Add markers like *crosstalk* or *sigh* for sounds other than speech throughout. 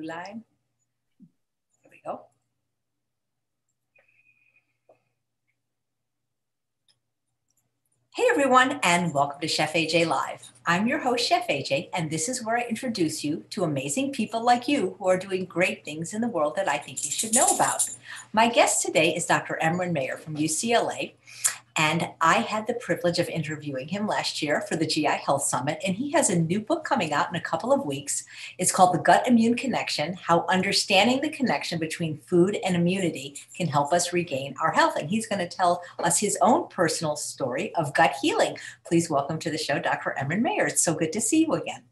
line. Here we go. Hey everyone, and welcome to Chef AJ Live. I'm your host, Chef AJ, and this is where I introduce you to amazing people like you who are doing great things in the world that I think you should know about. My guest today is Dr. Emeran Mayer from UCLA, and I had the privilege of interviewing him last year for the GI Health Summit. And he has a new book coming out in a couple of weeks. It's called The Gut Immune Connection How Understanding the Connection Between Food and Immunity Can Help Us Regain Our Health. And he's going to tell us his own personal story of gut healing. Please welcome to the show, Dr. Emeran Mayer. It's so good to see you again.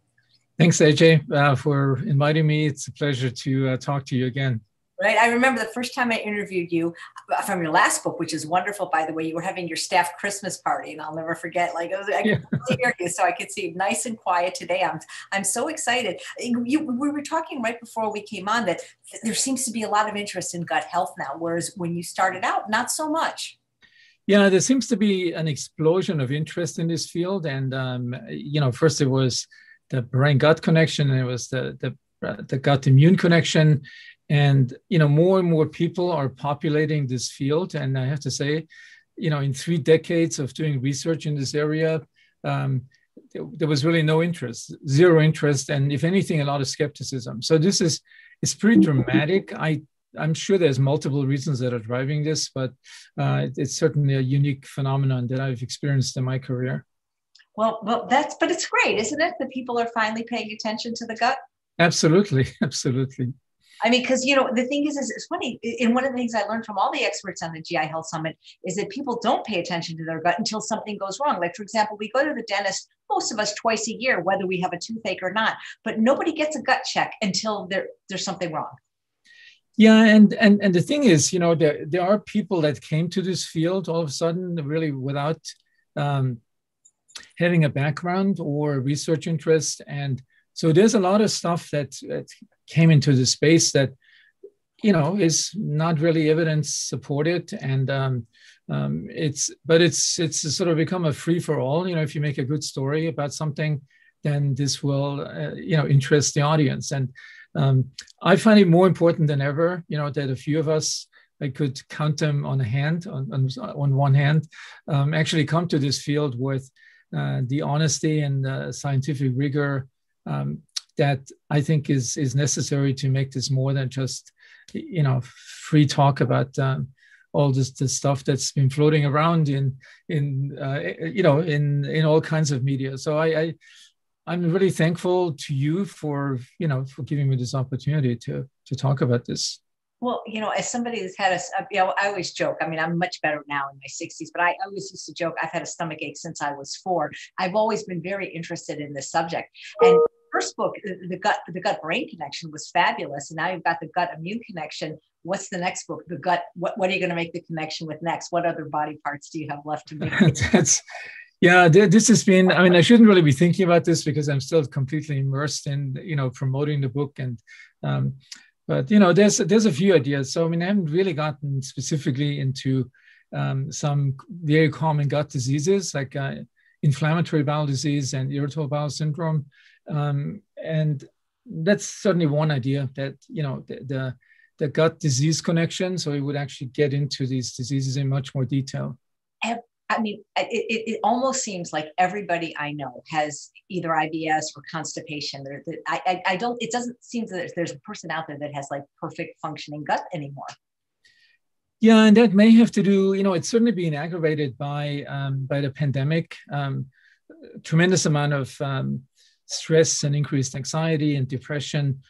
Thanks, AJ, uh, for inviting me. It's a pleasure to uh, talk to you again right? I remember the first time I interviewed you uh, from your last book, which is wonderful, by the way. You were having your staff Christmas party, and I'll never forget. Like, was, I could yeah. hear you, so I could see nice and quiet today. I'm I'm so excited. You, we were talking right before we came on that there seems to be a lot of interest in gut health now, whereas when you started out, not so much. Yeah, there seems to be an explosion of interest in this field, and um, you know, first it was the brain gut connection, and it was the the uh, the gut immune connection and you know more and more people are populating this field. And i have to say you know in three decades of doing research in this area um, there was really no interest zero interest and if anything a lot of skepticism. So this is it's pretty dramatic. I i'm sure there's multiple reasons that are driving this but uh, it's certainly a unique phenomenon that i've experienced in my career. Well well that's but it's great isn't it? That people are finally paying attention to the gut. Absolutely. *laughs* Absolutely I mean, because you know the thing is, is it's funny. And one of the things I learned from all the experts on the GI Health Summit is that people don't pay attention to their gut until something goes wrong. Like for example, we go to the dentist most of us twice a year, whether we have a toothache or not. But nobody gets a gut check until there, there's something wrong. Yeah, and and and the thing is, you know, there there are people that came to this field all of a sudden, really without um, having a background or research interest, and so there's a lot of stuff that, that came into the space that you know is not really evidence supported. And um, um, it's but it's it's sort of become a free for all. You know if you make a good story about something then this will uh, you know interest the audience. And um, i find it more important than ever you know that a few of us i could count them on a hand on, on, on one hand um, actually come to this field with uh, the honesty and uh, scientific rigor um, that I think is is necessary to make this more than just you know free talk about um, all this the stuff that's been floating around in in uh, you know in in all kinds of media. So I, I I'm really thankful to you for you know for giving me this opportunity to to talk about this. Well, you know, as somebody that's had a, you know, I always joke. I mean, I'm much better now in my 60s, but I always used to joke. I've had a stomach ache since I was four. I've always been very interested in this subject, and first book, the gut, the gut brain connection was fabulous. And now you've got the gut immune connection. What's the next book? The gut, what, what are you going to make the connection with next? What other body parts do you have left to make? *laughs* That's, yeah, this has been, I mean, I shouldn't really be thinking about this because I'm still completely immersed in, you know, promoting the book and, um, but you know, there's there's a few ideas. So I mean, I haven't really gotten specifically into um, some very common gut diseases like uh, inflammatory bowel disease and irritable bowel syndrome. Um, and that's certainly one idea that, you know, the, the, the gut disease connection. So we would actually get into these diseases in much more detail. I mean, it, it, it, almost seems like everybody I know has either IBS or constipation. There, I, I, I, don't. It doesn't seem that there's a person out there that has like perfect functioning gut anymore. Yeah, and that may have to do. You know, it's certainly being aggravated by um, by the pandemic. Um, tremendous amount of um, stress and increased anxiety and depression,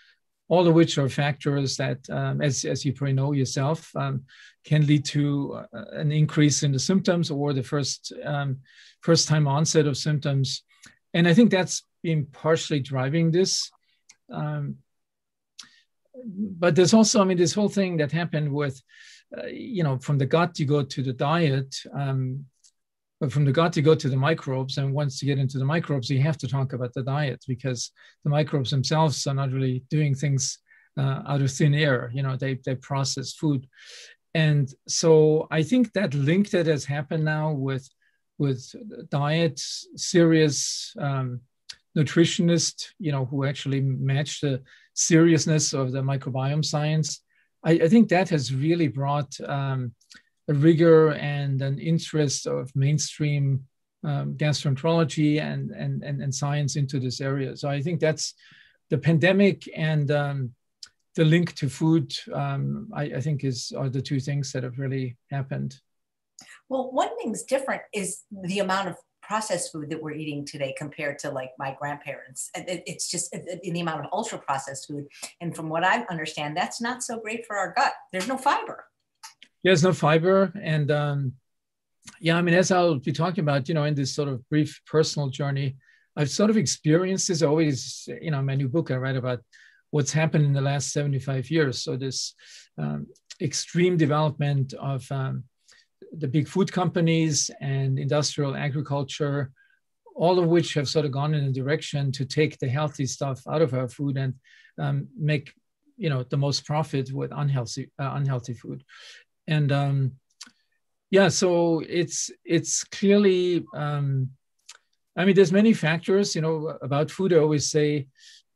all of which are factors that, um, as, as you probably know yourself, um, can lead to uh, an increase in the symptoms or the first, um, first time onset of symptoms. And I think that's been partially driving this. Um, but there's also, I mean, this whole thing that happened with, uh, you know, from the gut, you go to the diet. Um, but from the gut, you go to the microbes. And once you get into the microbes, you have to talk about the diet because the microbes themselves are not really doing things uh, out of thin air. You know, they, they process food. And so I think that link that has happened now with, with diet, serious um, nutritionists, you know, who actually match the seriousness of the microbiome science. I, I think that has really brought um, rigor and an interest of mainstream um, gastroenterology and, and, and, and, science into this area. So I think that's the pandemic and um, the link to food, um, I, I, think is are the two things that have really happened. Well, one thing's different is the amount of processed food that we're eating today compared to like my grandparents. It's just in the amount of ultra processed food. And from what I understand, that's not so great for our gut. There's no fiber. There's no fiber. And um, yeah, I mean, as I'll be talking about, you know, in this sort of brief personal journey, I've sort of experienced this always, you know, my new book I write about what's happened in the last 75 years. So this um, extreme development of um, the big food companies and industrial agriculture, all of which have sort of gone in a direction to take the healthy stuff out of our food and um, make you know the most profit with unhealthy uh, unhealthy food and um, yeah so it's it's clearly um, i mean there's many factors you know about food. I always say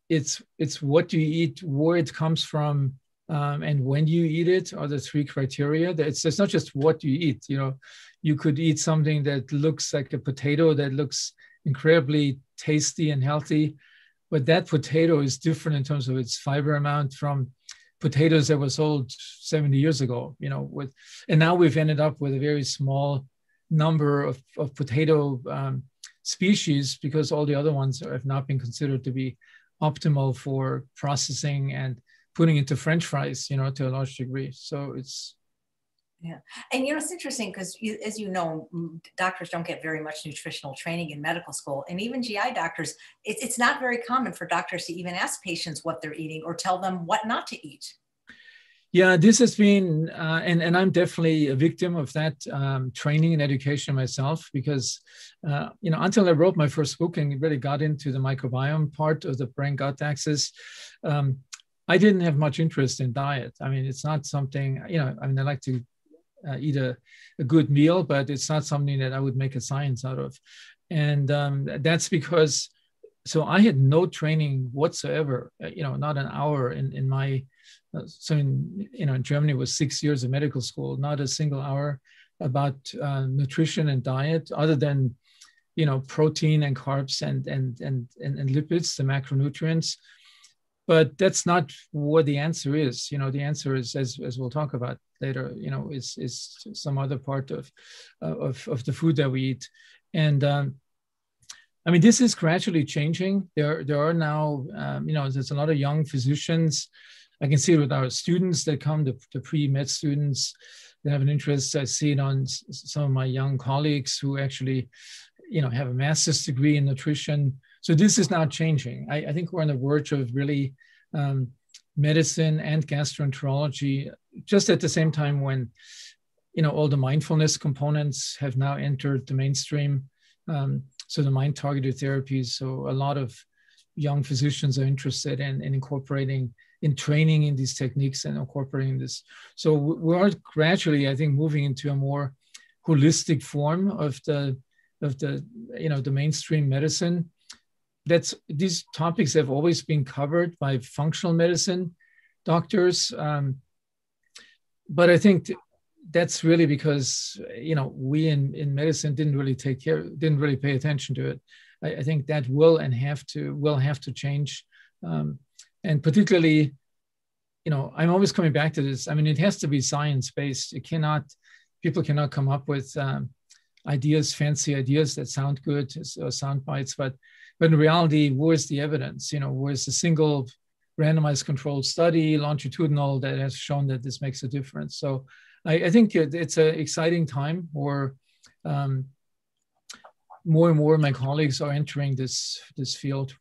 it's it's what you eat where it comes from um, and when you eat it are the three criteria. It's, it's not just what you eat you know. You could eat something that looks like a potato that looks incredibly tasty and healthy but that potato is different in terms of its fiber amount from potatoes that were sold 70 years ago you know with and now we've ended up with a very small number of, of potato um, species because all the other ones have not been considered to be optimal for processing and putting into French fries, you know, to a large degree. So it's yeah, and you know it's interesting because as you know, doctors don't get very much nutritional training in medical school, and even GI doctors, it's it's not very common for doctors to even ask patients what they're eating or tell them what not to eat. Yeah, this has been, uh, and and I'm definitely a victim of that um, training and education myself because, uh, you know, until I wrote my first book and really got into the microbiome part of the brain gut axis, um, I didn't have much interest in diet. I mean, it's not something, you know, I mean, I like to uh, eat a, a good meal, but it's not something that I would make a science out of. And um, that's because, so I had no training whatsoever, uh, you know, not an hour in, in my, uh, so in, you know, in Germany was six years of medical school, not a single hour about uh, nutrition and diet other than, you know, protein and carbs and, and, and, and, and lipids, the macronutrients but that's not what the answer is. You know the answer is as, as we'll talk about later you know is is some other part of uh, of, of the food that we eat. And um, i mean this is gradually changing. There there are now um, you know there's a lot of young physicians. I can see it with our students that come the, the pre-med students that have an interest. I see it on some of my young colleagues who actually you know have a master's degree in nutrition so this is now changing. I, I think we're on the verge of really um, medicine and gastroenterology just at the same time when you know all the mindfulness components have now entered the mainstream. Um, so the mind targeted therapies. So a lot of young physicians are interested in, in incorporating in training in these techniques and incorporating this. So we are gradually, I think, moving into a more holistic form of the of the you know the mainstream medicine that's these topics have always been covered by functional medicine doctors um, but i think that's really because you know we in, in medicine didn't really take care didn't really pay attention to it. I, I think that will and have to will have to change um, and particularly you know i'm always coming back to this. I mean it has to be science based it cannot people cannot come up with um, ideas fancy ideas that sound good or sound bites but but in reality, where's the evidence? You know, where's the single randomized controlled study, longitudinal, that has shown that this makes a difference? So I, I think it, it's an exciting time where um, more and more of my colleagues are entering this, this field.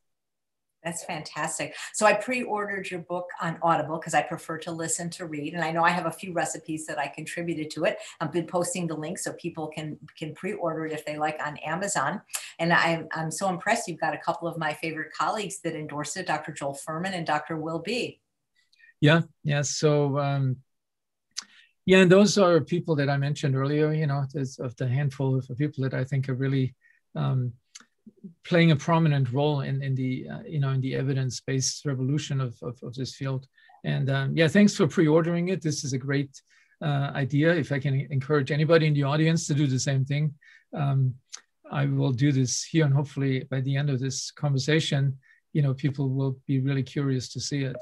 That's fantastic. So I pre-ordered your book on Audible because I prefer to listen to read, and I know I have a few recipes that I contributed to it. I've been posting the link so people can can pre-order it if they like on Amazon. And I'm I'm so impressed. You've got a couple of my favorite colleagues that endorsed it, Dr. Joel Fuhrman and Dr. Will B. Yeah, yeah. So um, yeah, and those are people that I mentioned earlier. You know, of the handful of people that I think are really um, playing a prominent role in, in the uh, you know in the evidence-based revolution of, of, of this field. And um, yeah, thanks for pre-ordering it. This is a great uh, idea. If I can encourage anybody in the audience to do the same thing, um, I will do this here, and hopefully by the end of this conversation, you know, people will be really curious to see it.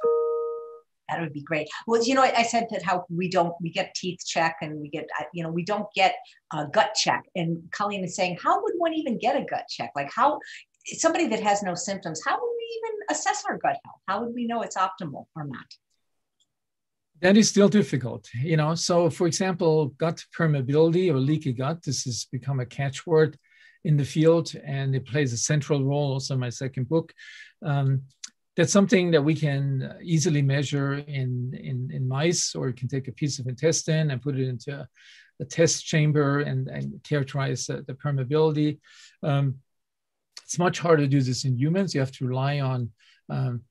That would be great. Well, you know, I said that how we don't we get teeth check and we get you know we don't get a gut check. And Colleen is saying, how would one even get a gut check? Like how somebody that has no symptoms, how would we even assess our gut health? How would we know it's optimal or not? That is still difficult, you know. So, for example, gut permeability or leaky gut, this has become a catchword in the field, and it plays a central role. Also, in my second book. Um, that's something that we can easily measure in, in, in mice, or you can take a piece of intestine and put it into a, a test chamber and, and characterize the, the permeability. Um, it's much harder to do this in humans. You have to rely on um,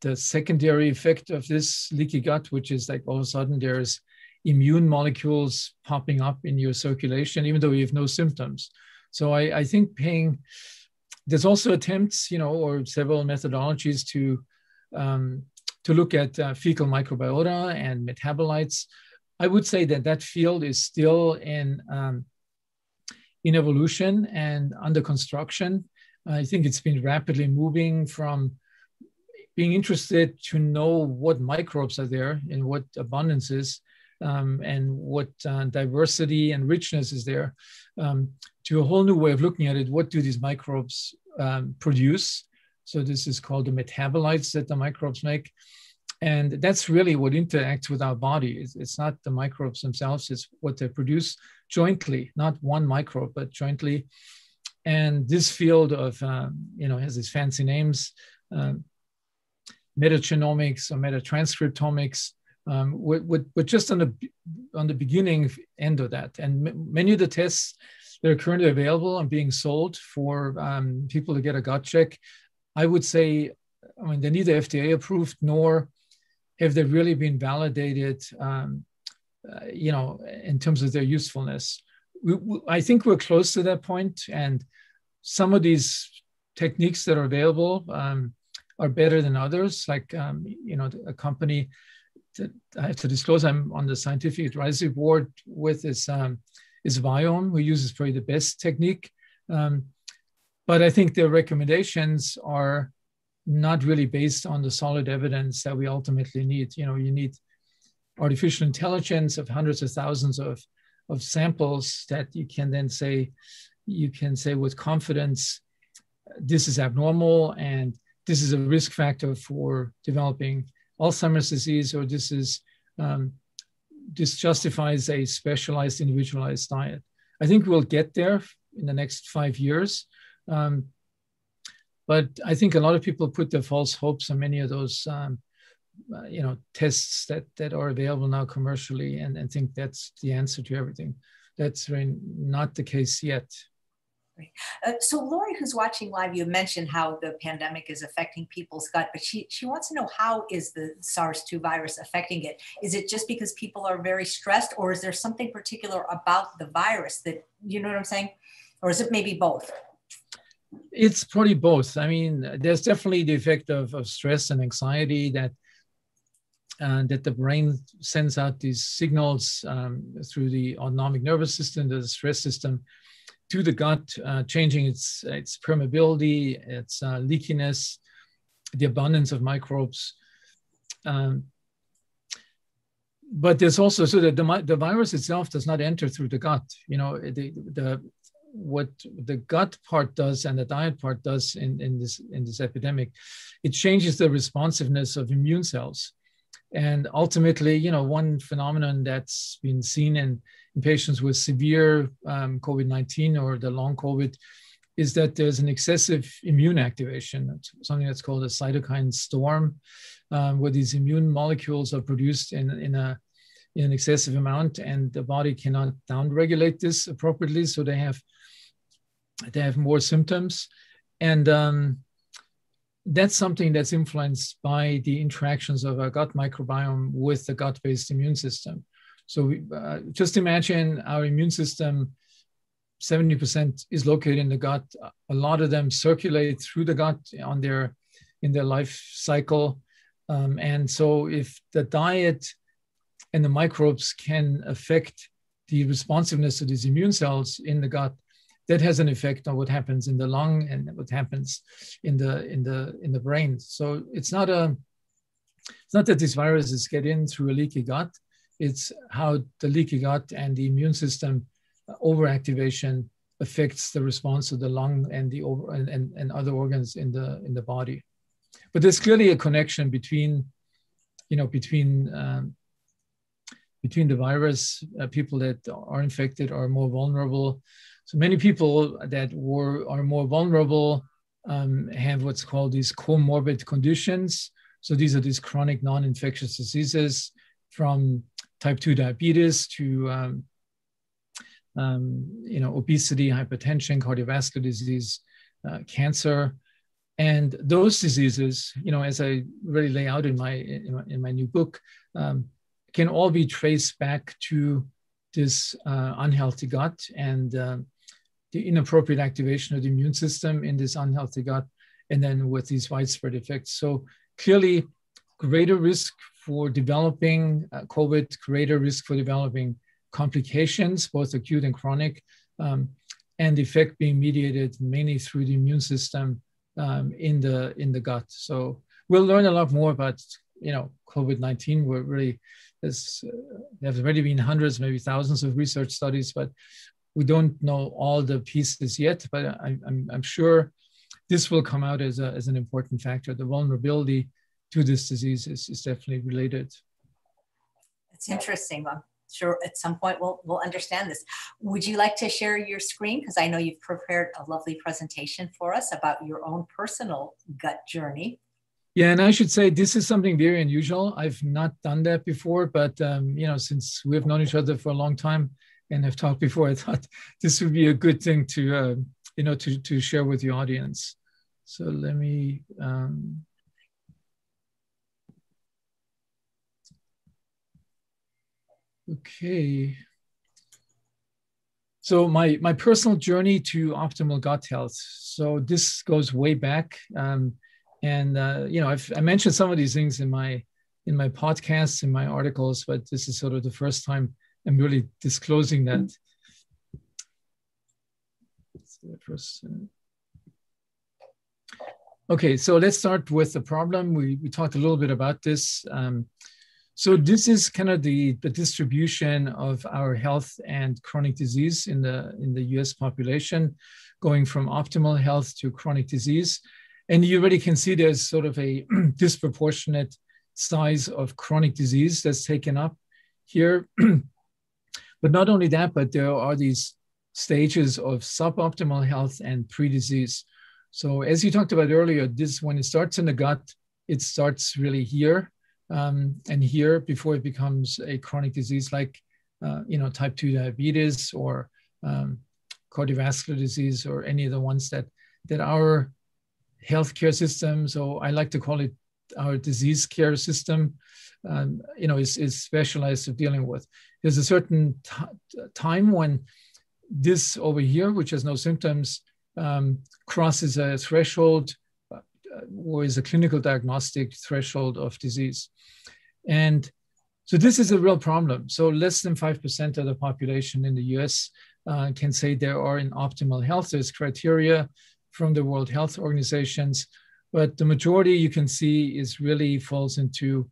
the secondary effect of this leaky gut, which is like all of a sudden there's immune molecules popping up in your circulation, even though you have no symptoms. So I, I think paying there's also attempts, you know, or several methodologies to um, to look at uh, fecal microbiota and metabolites. I would say that that field is still in um, in evolution and under construction. I think it's been rapidly moving from being interested to know what microbes are there and what abundances um, and what uh, diversity and richness is there um, to a whole new way of looking at it. What do these microbes um, produce? So this is called the metabolites that the microbes make. And that's really what interacts with our body. It's, it's not the microbes themselves, it's what they produce jointly, not one microbe, but jointly. And this field of, um, you know, has these fancy names, um, metagenomics or metatranscriptomics, um, we're, just on the on the beginning end of that, and many of the tests that are currently available and being sold for um, people to get a gut check, I would say, I mean, they're neither FDA approved nor have they really been validated, um, uh, you know, in terms of their usefulness. We, we, I think we're close to that point, and some of these techniques that are available um, are better than others. Like, um, you know, a company I have to disclose I'm on the scientific advisory board with is um, is Viome, who uses probably the best technique. Um, but I think their recommendations are not really based on the solid evidence that we ultimately need. You know, you need artificial intelligence of hundreds of thousands of, of samples that you can then say, you can say with confidence, this is abnormal and this is a risk factor for developing Alzheimer's disease, or this is um, this justifies a specialized, individualized diet. I think we'll get there in the next five years. Um, but I think a lot of people put their false hopes on many of those, um, uh, you know, tests that that are available now commercially, and, and think that's the answer to everything. That's really not the case yet. Uh, so Lori, who's watching live, you mentioned how the pandemic is affecting people's gut, but she, she wants to know how is the SARS-2 virus affecting it? Is it just because people are very stressed or is there something particular about the virus that, you know what I'm saying? Or is it maybe both? It's probably both. I mean, there's definitely the effect of, of stress and anxiety that uh, that the brain sends out these signals um, through the autonomic nervous system, the stress system, to the gut, uh, changing its, its permeability, its uh, leakiness, the abundance of microbes. Um, but there's also so that the, the virus itself does not enter through the gut. You know, the, the what the gut part does and the diet part does in, in this in this epidemic, it changes the responsiveness of immune cells. And ultimately, you know, one phenomenon that's been seen in in patients with severe um, COVID 19 or the long COVID is that there's an excessive immune activation, something that's called a cytokine storm, um, where these immune molecules are produced in, in, a, in an excessive amount, and the body cannot downregulate this appropriately, so they have they have more symptoms, and um, that's something that's influenced by the interactions of our gut microbiome with the gut-based immune system. So we, uh, just imagine our immune system 70% is located in the gut. A lot of them circulate through the gut on their in their life cycle. Um, and so if the diet and the microbes can affect the responsiveness of these immune cells in the gut, that has an effect on what happens in the lung and what happens in the in the in the brain. So it's not a it's not that these viruses get in through a leaky gut. It's how the leaky gut and the immune system overactivation affects the response of the lung and the over and, and, and other organs in the in the body. But there's clearly a connection between, you know, between um, between the virus, uh, people that are infected are more vulnerable. So many people that were are more vulnerable um, have what's called these comorbid conditions. So these are these chronic non-infectious diseases from type 2 diabetes to um, um, you know, obesity, hypertension, cardiovascular disease, uh, cancer. And those diseases, you know, as I really lay out in my, in my, in my new book, um, can all be traced back to this uh, unhealthy gut and uh, the inappropriate activation of the immune system in this unhealthy gut, and then with these widespread effects. So clearly, greater risk for developing uh, COVID, greater risk for developing complications, both acute and chronic, um, and the effect being mediated mainly through the immune system um, in the in the gut. So we'll learn a lot more about you know COVID-19. We're really there's, uh, there have already been hundreds, maybe thousands of research studies, but we don't know all the pieces yet. But I, I'm, I'm sure this will come out as, a, as an important factor. The vulnerability to this disease is, is definitely related. It's interesting I'm sure at some point we'll, we'll understand this. Would you like to share your screen? Because I know you've prepared a lovely presentation for us about your own personal gut journey. Yeah, and I should say this is something very unusual. I've not done that before, but um, you know, since we've known each other for a long time and have talked before, I thought *laughs* this would be a good thing to uh, you know to to share with the audience. So let me um, Okay. So my my personal journey to optimal gut health. So this goes way back, um, and uh, you know I've, I mentioned some of these things in my in my podcasts in my articles, but this is sort of the first time I'm really disclosing that. Uh, okay, so let's start with the problem. We we talked a little bit about this. Um, so this is kind of the, the distribution of our health and chronic disease in the, in the US population, going from optimal health to chronic disease. And you already can see there's sort of a *clears throat* disproportionate size of chronic disease that's taken up here. *clears throat* but not only that, but there are these stages of suboptimal health and pre-disease. So as you talked about earlier, this when it starts in the gut, it starts really here um, and here, before it becomes a chronic disease like, uh, you know, type 2 diabetes or um, cardiovascular disease or any of the ones that, that our healthcare system, so I like to call it our disease care system, um, you know, is, is specialized of dealing with. There's a certain time when this over here, which has no symptoms, um, crosses a threshold or is a clinical diagnostic threshold of disease. And so this is a real problem. So less than 5% of the population in the US uh, can say they are in optimal health. There's criteria from the World Health Organizations, but the majority you can see is really falls into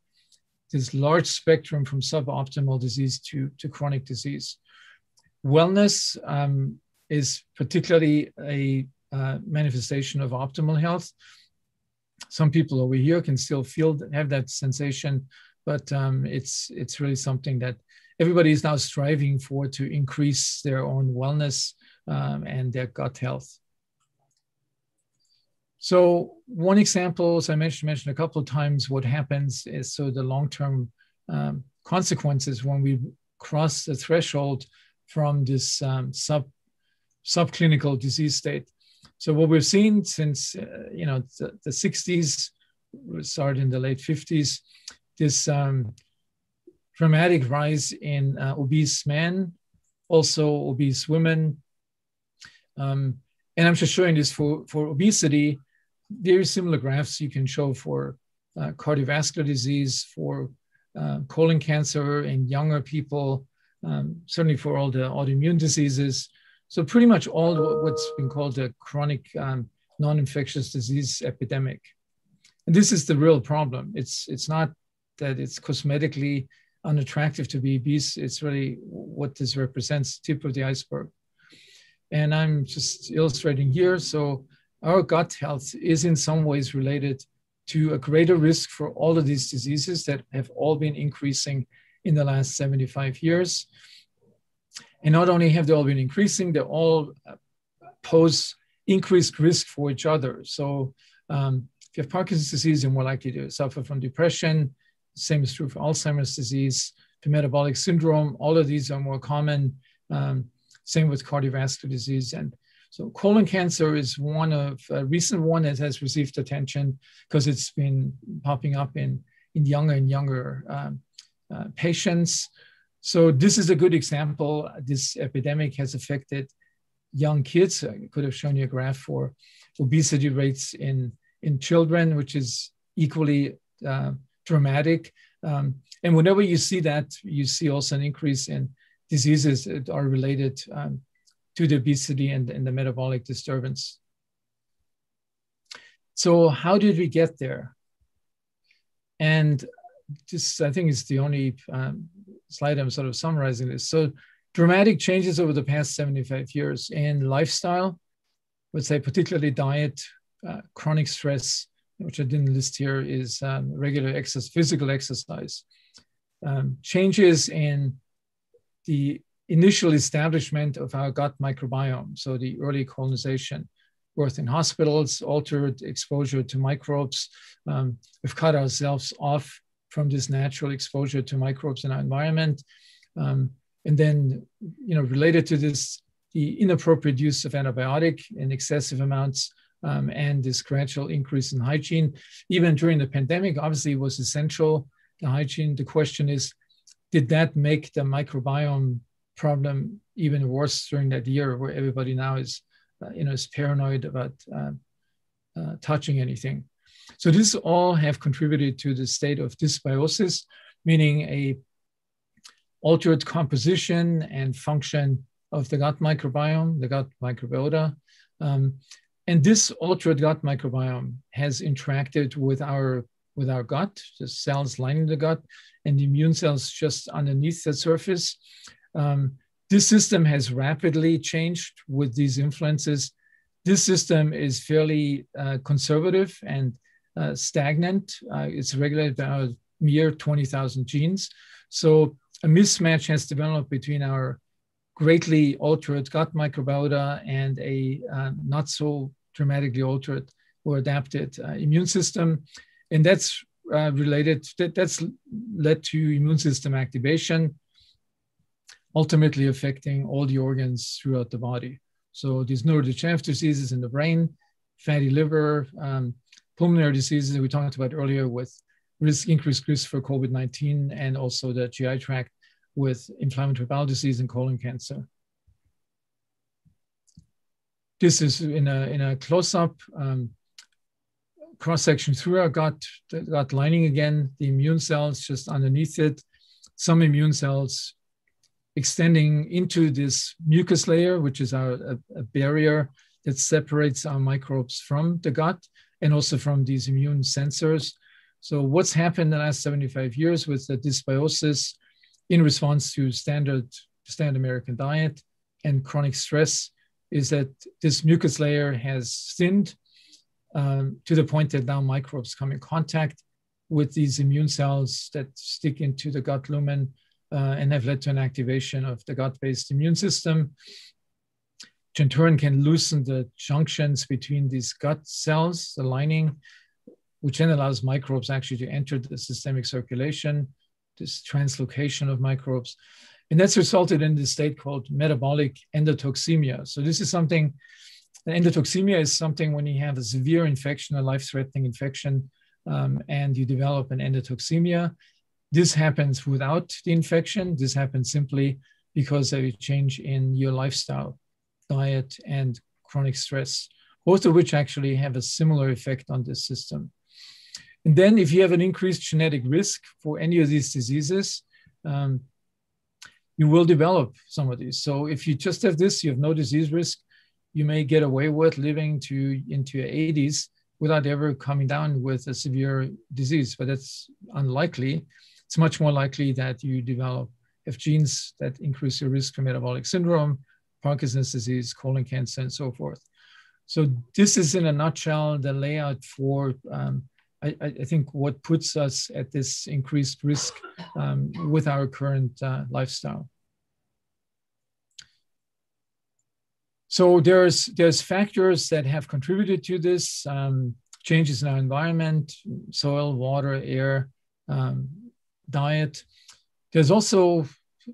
this large spectrum from suboptimal disease to, to chronic disease. Wellness um, is particularly a uh, manifestation of optimal health some people over here can still feel have that sensation, but um, it's it's really something that everybody is now striving for to increase their own wellness um, and their gut health. So one example, as I mentioned, mentioned a couple of times, what happens is so the long-term um, consequences when we cross the threshold from this um, sub subclinical disease state. So what we've seen since uh, you know the, the 60s, started in the late 50s, this um, dramatic rise in uh, obese men, also obese women, Um, and I'm just showing this for, for obesity. Very similar graphs you can show for uh, cardiovascular disease, for uh, colon cancer in younger people, um, certainly for all the autoimmune diseases. So pretty much all what's been called a chronic um, non-infectious disease epidemic. And this is the real problem. It's, it's not that it's cosmetically unattractive to be obese. It's really what this represents, tip of the iceberg. And I'm just illustrating here. So our gut health is in some ways related to a greater risk for all of these diseases that have all been increasing in the last 75 years. And not only have they all been increasing, they all pose increased risk for each other. So um, if you have Parkinson's disease, you're more likely to suffer from depression. Same is true for Alzheimer's disease, for metabolic syndrome. All of these are more common. Um, same with cardiovascular disease. And so colon cancer is one of a recent one that has received attention because it's been popping up in, in younger and younger um, uh, patients. So this is a good example. This epidemic has affected young kids. I could have shown you a graph for obesity rates in, in children, which is equally uh, dramatic. Um, and whenever you see that, you see also an increase in diseases that are related um, to the obesity and, and the metabolic disturbance. So how did we get there? And this, I think, is the only um, slide I'm sort of summarizing this. So dramatic changes over the past 75 years in lifestyle, would say particularly diet, uh, chronic stress, which I didn't list here, is um, regular exercise, physical exercise. Um, changes in the initial establishment of our gut microbiome, so the early colonization, birth in hospitals, altered exposure to microbes. Um, we've cut ourselves off from this natural exposure to microbes in our environment. Um, and then, you know, related to this, the inappropriate use of antibiotic in excessive amounts um, and this gradual increase in hygiene. Even during the pandemic, obviously, was essential, the hygiene. The question is, did that make the microbiome problem even worse during that year where everybody now is, uh, you know, is paranoid about uh, uh, touching anything? So this all have contributed to the state of dysbiosis, meaning a altered composition and function of the gut microbiome, the gut microbiota. Um, and this altered gut microbiome has interacted with our with our gut, the cells lining the gut, and the immune cells just underneath the surface. Um, this system has rapidly changed with these influences. This system is fairly uh, conservative and uh, stagnant. Uh, it's regulated by a mere 20,000 genes. So a mismatch has developed between our greatly altered gut microbiota and a uh, not so dramatically altered or adapted uh, immune system. And that's uh, related, that, that's led to immune system activation, ultimately affecting all the organs throughout the body. So these neurodegenerative diseases in the brain, fatty liver, um, pulmonary diseases that we talked about earlier with risk, increased risk for COVID-19 and also the GI tract with inflammatory bowel disease and colon cancer. This is in a, in a close-up um, cross-section through our gut, gut lining again, the immune cells just underneath it, some immune cells extending into this mucus layer, which is our a, a barrier that separates our microbes from the gut and also from these immune sensors. So what's happened in the last 75 years with the dysbiosis in response to standard, standard American diet and chronic stress is that this mucus layer has thinned um, to the point that now microbes come in contact with these immune cells that stick into the gut lumen uh, and have led to an activation of the gut-based immune system. Which can loosen the junctions between these gut cells, the lining, which then allows microbes actually to enter the systemic circulation, this translocation of microbes. And that's resulted in this state called metabolic endotoxemia. So this is something endotoxemia is something when you have a severe infection, a life-threatening infection, um, and you develop an endotoxemia. This happens without the infection. This happens simply because of a change in your lifestyle. diet, and chronic stress, both of which actually have a similar effect on this system. And then, if you have an increased genetic risk for any of these diseases, um, you will develop some of these. So, if you just have this, you have no disease risk, you may get away with living to into your 80s without ever coming down with a severe disease, but that's unlikely. It's much more likely that you develop have genes that increase your risk for metabolic syndrome, Parkinson's disease, colon cancer, and so forth. So this is in a nutshell the layout for um, I, I, think what puts us at this increased risk um, with our current uh, lifestyle. So there's there's factors that have contributed to this um, changes in our environment, soil, water, air, um, diet. There's also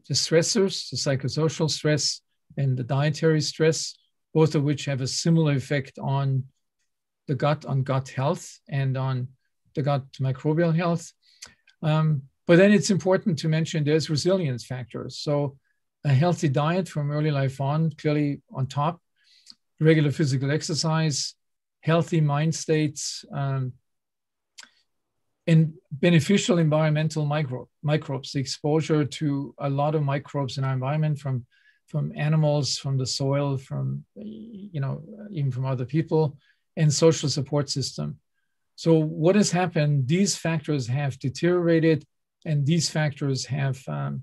the stressors, the psychosocial stress and the dietary stress, both of which have a similar effect on the gut, on gut health, and on the gut microbial health. Um, but then it's important to mention there's resilience factors. So a healthy diet from early life on, clearly on top, regular physical exercise, healthy mind states, um, and beneficial environmental micro, microbes, the exposure to a lot of microbes in our environment from, from animals, from the soil, from, you know, even from other people, and social support system. So what has happened, these factors have deteriorated and these factors have, um,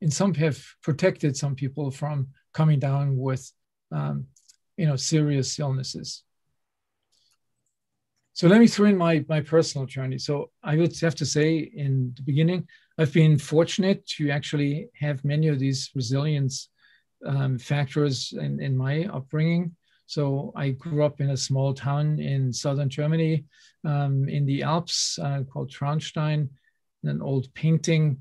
in some have protected some people from coming down with, um, you know, serious illnesses. So let me throw in my, my personal journey. So I would have to say in the beginning, I've been fortunate to actually have many of these resilience um, factors in, in my upbringing. So I grew up in a small town in southern Germany, um, in the Alps uh, called Traunstein, an old painting.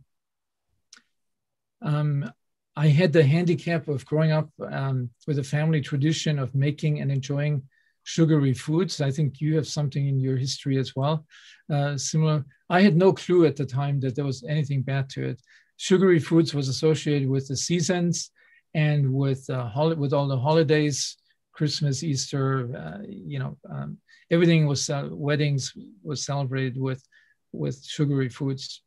Um, I had the handicap of growing up um, with a family tradition of making and enjoying sugary foods. I think you have something in your history as well, uh, similar. I had no clue at the time that there was anything bad to it. Sugary foods was associated with the seasons and with uh, hol- with all the holidays, Christmas, Easter. Uh, you know, um, everything was uh, weddings was celebrated with with sugary foods.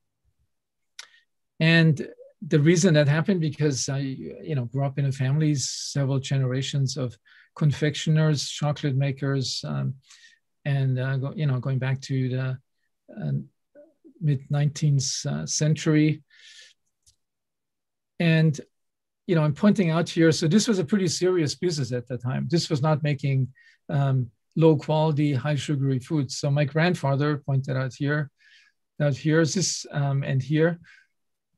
And the reason that happened because I, you know, grew up in a family, several generations of confectioners, chocolate makers, um, and uh, go, you know going back to the uh, mid 19th uh, century. And you know, I'm pointing out here. So this was a pretty serious business at the time. This was not making um, low quality, high sugary foods. So my grandfather pointed out here, out here is this um, and here.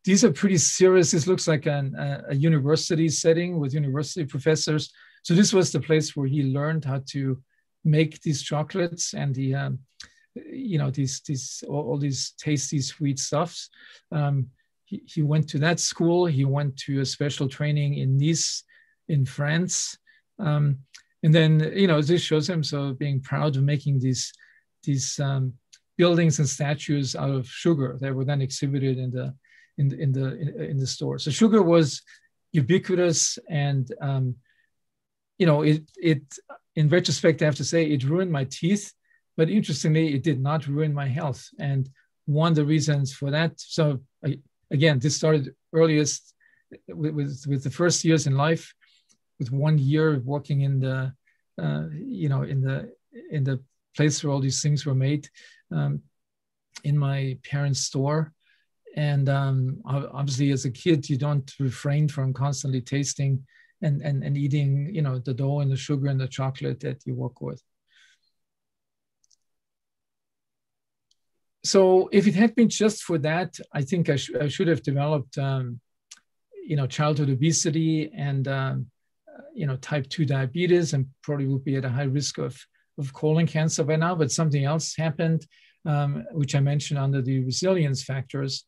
These are pretty serious. This looks like an, a, a university setting with university professors so this was the place where he learned how to make these chocolates and the, um, you know, these these all, all, these tasty sweet stuffs. Um, he, he went to that school. He went to a special training in Nice, in France. Um, and then you know this shows him so being proud of making these these um, buildings and statues out of sugar that were then exhibited in the in the in the in, in the store. So sugar was ubiquitous and um, you know, it it in retrospect, I have to say it ruined my teeth, but interestingly, it did not ruin my health. And one of the reasons for that, so I, again, this started earliest with, with, with the first years in life, with one year working in the, uh, you know, in the in the place where all these things were made, um, in my parents' store. And um, obviously, as a kid, you don't refrain from constantly tasting and, and, and eating, you know, the dough and the sugar and the chocolate that you work with. So if it had been just for that, I think I, sh I should have developed, um, you know, childhood obesity and, um, you know, type 2 diabetes and probably would be at a high risk of, of colon cancer by now, but something else happened, um, which I mentioned under the resilience factors.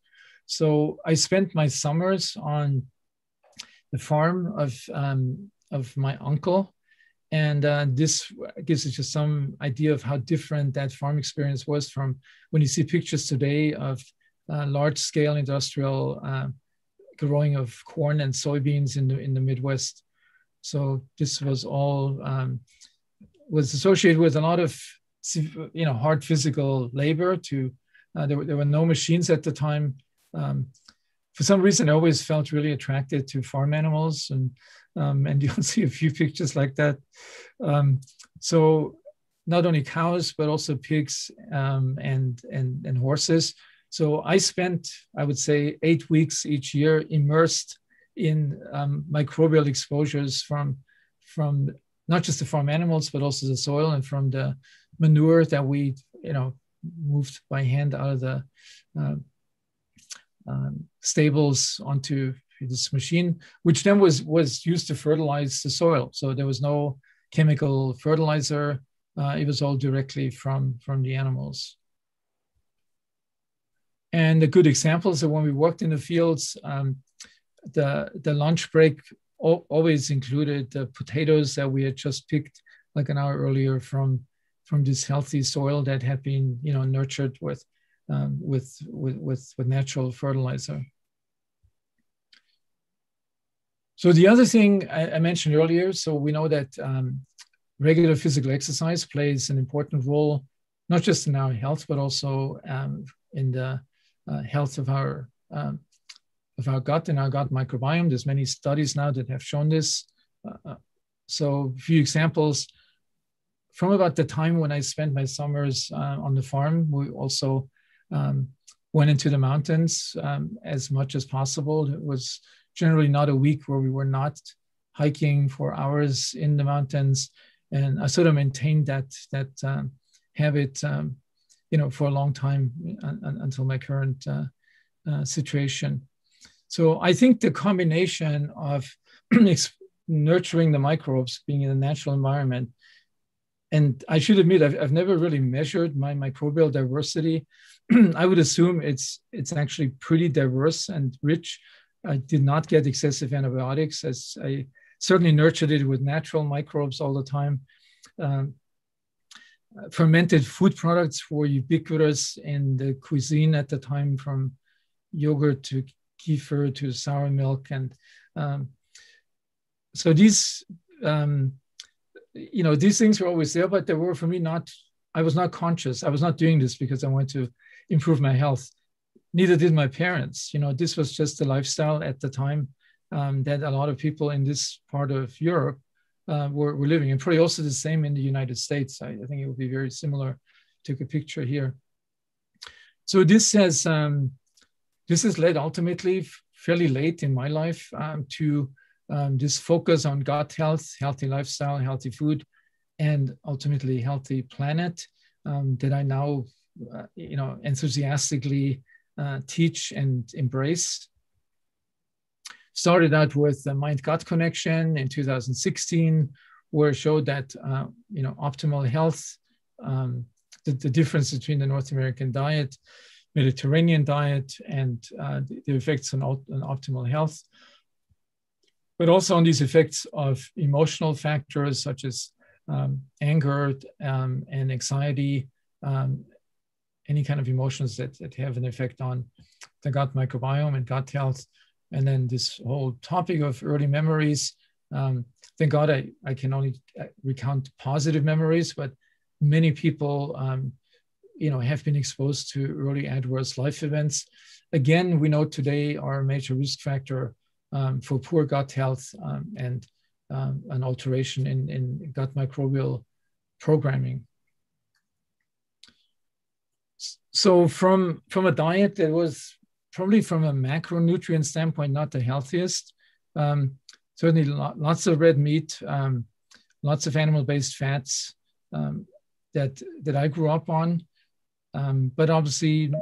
So I spent my summers on the farm of um, of my uncle, and uh, this gives us just some idea of how different that farm experience was from when you see pictures today of uh, large scale industrial uh, growing of corn and soybeans in the in the Midwest. So this was all um, was associated with a lot of you know hard physical labor. To uh, there, there were no machines at the time. Um, for some reason, I always felt really attracted to farm animals, and um, and *laughs* you'll see a few pictures like that. Um, so not only cows but also pigs um, and and and horses. So I spent, I would say, eight weeks each year immersed in um, microbial exposures from from not just the farm animals but also the soil and from the manure that we you know moved by hand out of the uh, um, stables onto this machine, which then was was used to fertilize the soil. So there was no chemical fertilizer. Uh, it was all directly from from the animals. And the good examples of when we worked in the fields, um, the the lunch break always included the potatoes that we had just picked like an hour earlier from from this healthy soil that had been you know nurtured with um, with, with with with natural fertilizer. So the other thing I, I mentioned earlier, so we know that um, regular physical exercise plays an important role, not just in our health, but also um, in the uh, health of our um, of our gut and our gut microbiome. There's many studies now that have shown this. Uh, uh, so a few examples. From about the time when I spent my summers uh, on the farm, we also um, went into the mountains um, as much as possible. It was generally not a week where we were not hiking for hours in the mountains. And I sort of maintained that that um, habit, um, you know, for a long time until my current uh, uh, situation. So I think the combination of *clears throat* nurturing the microbes, being in a natural environment, and I should admit I've, I've never really measured my microbial diversity. *clears throat* I would assume it's it's actually pretty diverse and rich I did not get excessive antibiotics as I certainly nurtured it with natural microbes all the time. Um, fermented food products were ubiquitous in the cuisine at the time from yogurt to kefir to sour milk. And um, so these, um, you know, these things were always there, but they were for me not, I was not conscious. I was not doing this because I wanted to improve my health neither did my parents. You know, this was just the lifestyle at the time um, that a lot of people in this part of Europe uh, were, were living, and probably also the same in the United States. I, I think it would be very similar. Took a picture here. So this has um, this has led ultimately fairly late in my life um, to um, this focus on gut health, healthy lifestyle, healthy food, and ultimately healthy planet um, that I now, uh, you know, enthusiastically uh, teach and embrace. Started out with the mind-gut connection in 2016, where it showed that uh, you know optimal health, um, the, the, difference between the North American diet, Mediterranean diet, and uh, the, the, effects on, on optimal health, but also on these effects of emotional factors such as um, anger um, and anxiety, um, any kind of emotions that, that have an effect on the gut microbiome and gut health. And then this whole topic of early memories. Um, thank God I, I can only uh, recount positive memories, but many people, um, you know, have been exposed to early adverse life events. Again, we know today are a major risk factor um, for poor gut health um, and um, an alteration in, in gut microbial programming. So from from a diet that was probably from a macronutrient standpoint not the healthiest um, certainly lots of red meat um, lots of animal-based fats um, that that i grew up on. But obviously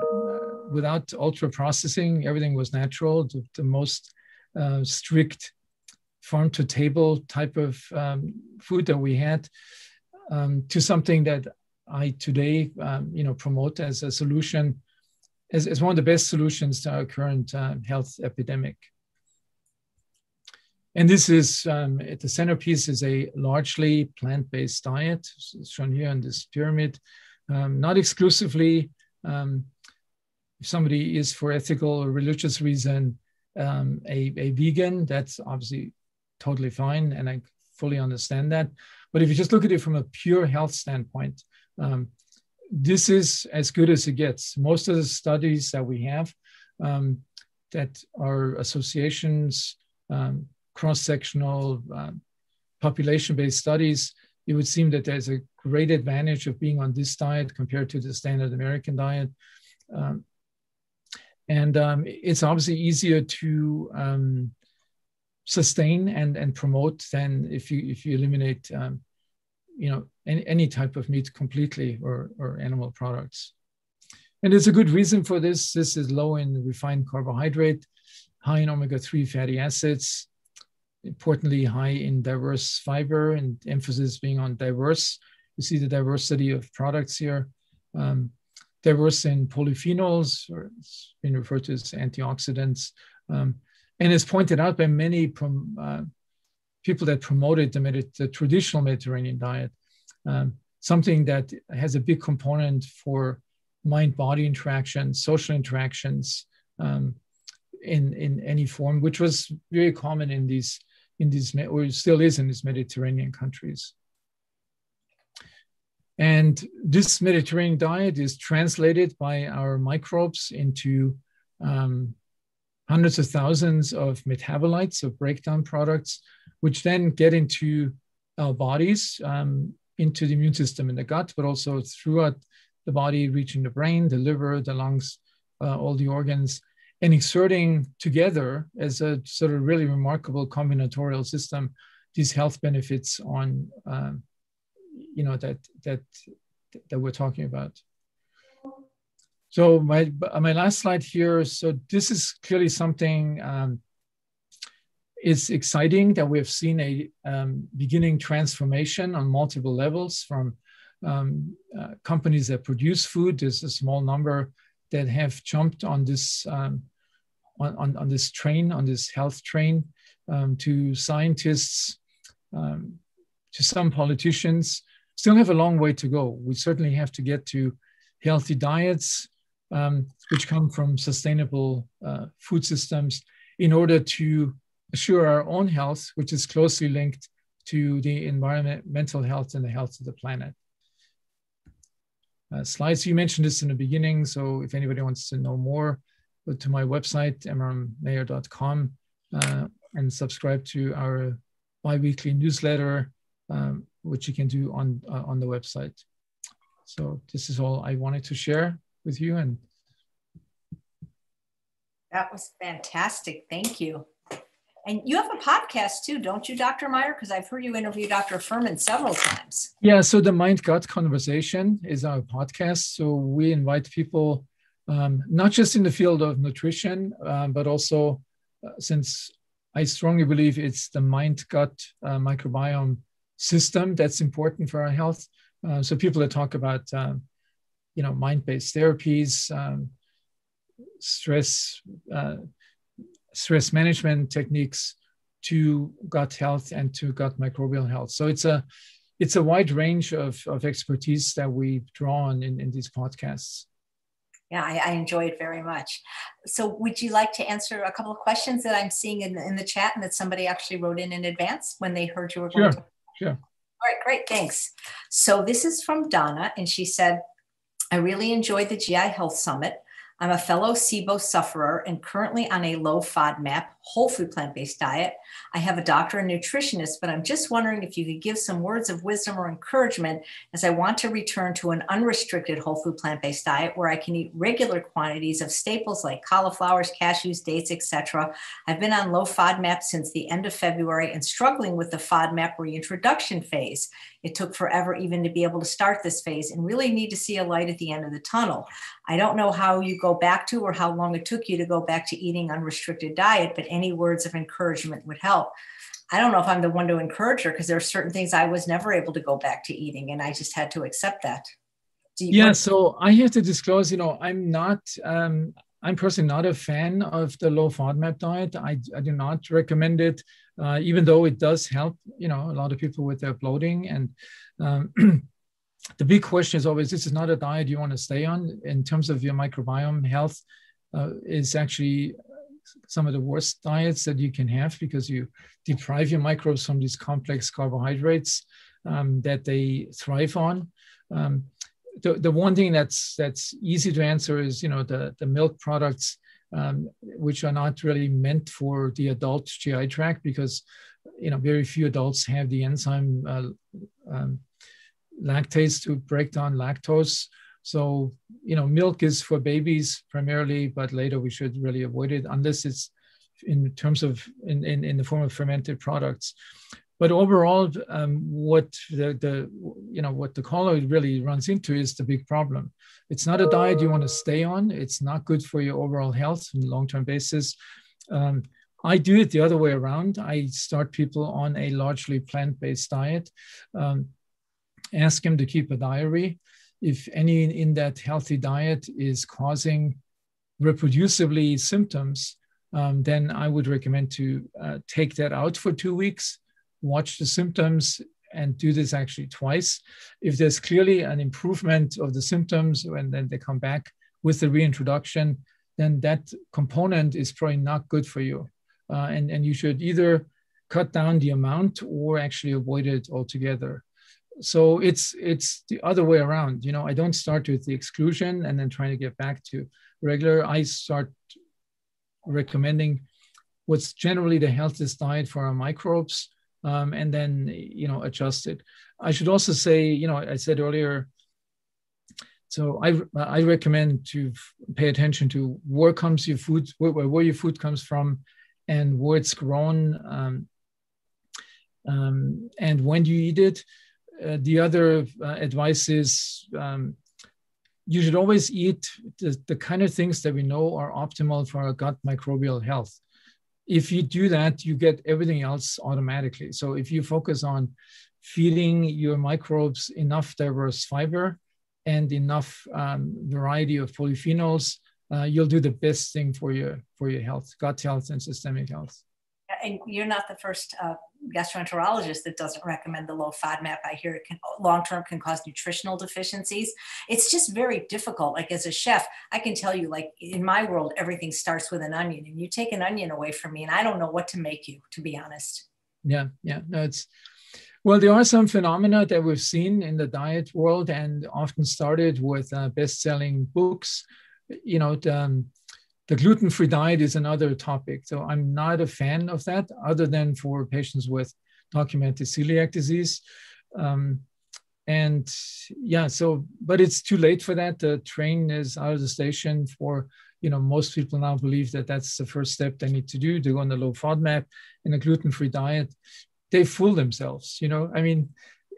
without ultra processing everything was natural. The, the most uh, strict farm to table type of um, food that we had um, to something that I today, um, you know, promote as a solution, as, as one of the best solutions to our current uh, health epidemic. And this is, um, at the centerpiece is a largely plant-based diet, shown here on this pyramid, um, not exclusively. Um, if somebody is for ethical or religious reason, um, a, a vegan, that's obviously totally fine, and I fully understand that. But if you just look at it from a pure health standpoint, um, this is as good as it gets. Most of the studies that we have um, that are associations, um, cross-sectional, um, population-based studies, it would seem that there's a great advantage of being on this diet compared to the standard American diet. Um, and um, it's obviously easier to um, sustain and, and promote than if you if you eliminate um, you know any, any type of meat completely or, or animal products. And there's a good reason for this. This is low in refined carbohydrate, high in omega-3 fatty acids, importantly high in diverse fiber and emphasis being on diverse. You see the diversity of products here. Um, diverse in polyphenols, or it's been referred to as antioxidants, um, and is pointed out by many prom, uh, people that promoted the, Medi- the traditional Mediterranean diet, um, something that has a big component for mind-body interactions, social interactions um, in in any form, which was very common in these in these or still is in these Mediterranean countries. And this Mediterranean diet is translated by our microbes into um, hundreds of thousands of metabolites of breakdown products, which then get into our bodies, um, into the immune system in the gut, but also throughout the body, reaching the brain, the liver, the lungs, uh, all the organs, and exerting together as a sort of really remarkable combinatorial system these health benefits on um, you know that that that we're talking about. So my my last slide here. So this is clearly something. Um, it's exciting that we have seen a um, beginning transformation on multiple levels from um, uh, companies that produce food. There's a small number that have jumped on this um, on, on, on, this train, on this health train, um, to scientists, um, to some politicians, still have a long way to go. We certainly have to get to healthy diets, um, which come from sustainable uh, food systems, in order to assure our own health, which is closely linked to the environment, mental health, and the health of the planet. Uh, slides, you mentioned this in the beginning, so if anybody wants to know more, go to my website, emeranmayer.com, uh, and subscribe to our bi-weekly newsletter um, which you can do on uh, on the website. So this is all I wanted to share with you. And that was fantastic. Thank you. And you have a podcast too, don't you, Dr. Mayer? Because I've heard you interview Dr. Fuhrman several times. Yeah, so the Mind Gut Conversation is our podcast. So we invite people, um, not just in the field of nutrition, uh, but also uh, since I strongly believe it's the mind gut uh, microbiome system that's important for our health. Uh, so people that talk about, um, you know, mind-based therapies, um, stress, uh, stress management techniques to gut health and to gut microbial health. So it's a, it's a wide range of, of expertise that we draw on in, in these podcasts. Yeah, I, I, enjoy it very much. So, would you like to answer a couple of questions that I'm seeing in the, in the chat and that somebody actually wrote in in advance when they heard you were going sure. to? Sure. All right, great, thanks. So this is from Donna, and she said, I really enjoyed the GI Health Summit. I'm a fellow SIBO sufferer and currently on a low FODMAP, whole food plant based diet. I have a doctor and nutritionist, but I'm just wondering if you could give some words of wisdom or encouragement as I want to return to an unrestricted whole food plant based diet where I can eat regular quantities of staples like cauliflowers, cashews, dates, etc. I've been on low FODMAP since the end of February and struggling with the FODMAP reintroduction phase. It took forever even to be able to start this phase and really need to see a light at the end of the tunnel. I don't know how you go back to or how long it took you to go back to eating unrestricted diet, but any words of encouragement would help. I don't know if I'm the one to encourage her because there are certain things I was never able to go back to eating and I just had to accept that. yeah, want- so I have to disclose, you know, I'm not um, I'm personally not a fan of the low FODMAP diet. I, I do not recommend it, uh, even though it does help, you know, a lot of people with their bloating. And um, *clears throat* the big question is always, this is not a diet you want to stay on in terms of your microbiome health uh, is actually some of the worst diets that you can have because you deprive your microbes from these complex carbohydrates um, that they thrive on. Um, the, the one thing that's that's easy to answer is you know the the milk products um, which are not really meant for the adult GI tract because you know very few adults have the enzyme uh, um, lactase to break down lactose. So you know milk is for babies primarily, but later we should really avoid it unless it's in terms of in, in, in the form of fermented products but overall, um, what the, the you know what the caller really runs into is the big problem. It's not a diet you want to stay on. It's not good for your overall health on a long-term basis. Um, I do it the other way around. I start people on a largely plant-based diet. Um, ask him to keep a diary. If any in that healthy diet is causing reproducibly symptoms, um, then I would recommend to uh, take that out for two weeks watch the symptoms and do this actually twice. If there's clearly an improvement of the symptoms and then they come back with the reintroduction, then that component is probably not good for you. Uh, and, and you should either cut down the amount or actually avoid it altogether. So it's it's the other way around. You know, I don't start with the exclusion and then trying to get back to regular. I start recommending what's generally the healthiest diet for our microbes um, and then you know adjust it. I should also say, you know, I said earlier. So I I recommend to pay attention to where comes your food, where, where your food comes from, and where it's grown, um, um, and when you eat it. Uh, the other uh, advice is um, you should always eat the, the kind of things that we know are optimal for our gut microbial health if you do that, you get everything else automatically. So if you focus on feeding your microbes enough diverse fiber and enough um, variety of polyphenols, uh, you'll do the best thing for your for your health, gut health, and systemic health and you're not the first uh, gastroenterologist that doesn't recommend the low FODMAP. I hear it can long term can cause nutritional deficiencies. It's just very difficult. Like as a chef, I can tell you, like in my world, everything starts with an onion, and you take an onion away from me, and I don't know what to make you, to be honest. Yeah, yeah, no, it's. Well, there are some phenomena that we've seen in the diet world, and often started with uh, best-selling books. You know, the, um, the gluten-free diet is another topic. So I'm not a fan of that, other than for patients with documented celiac disease. Um, and yeah, so but it's too late for that. The train is out of the station for you know most people now believe that that's the first step they need to do to go on the low FODMAP in a gluten-free diet. They fool themselves. You know, I mean,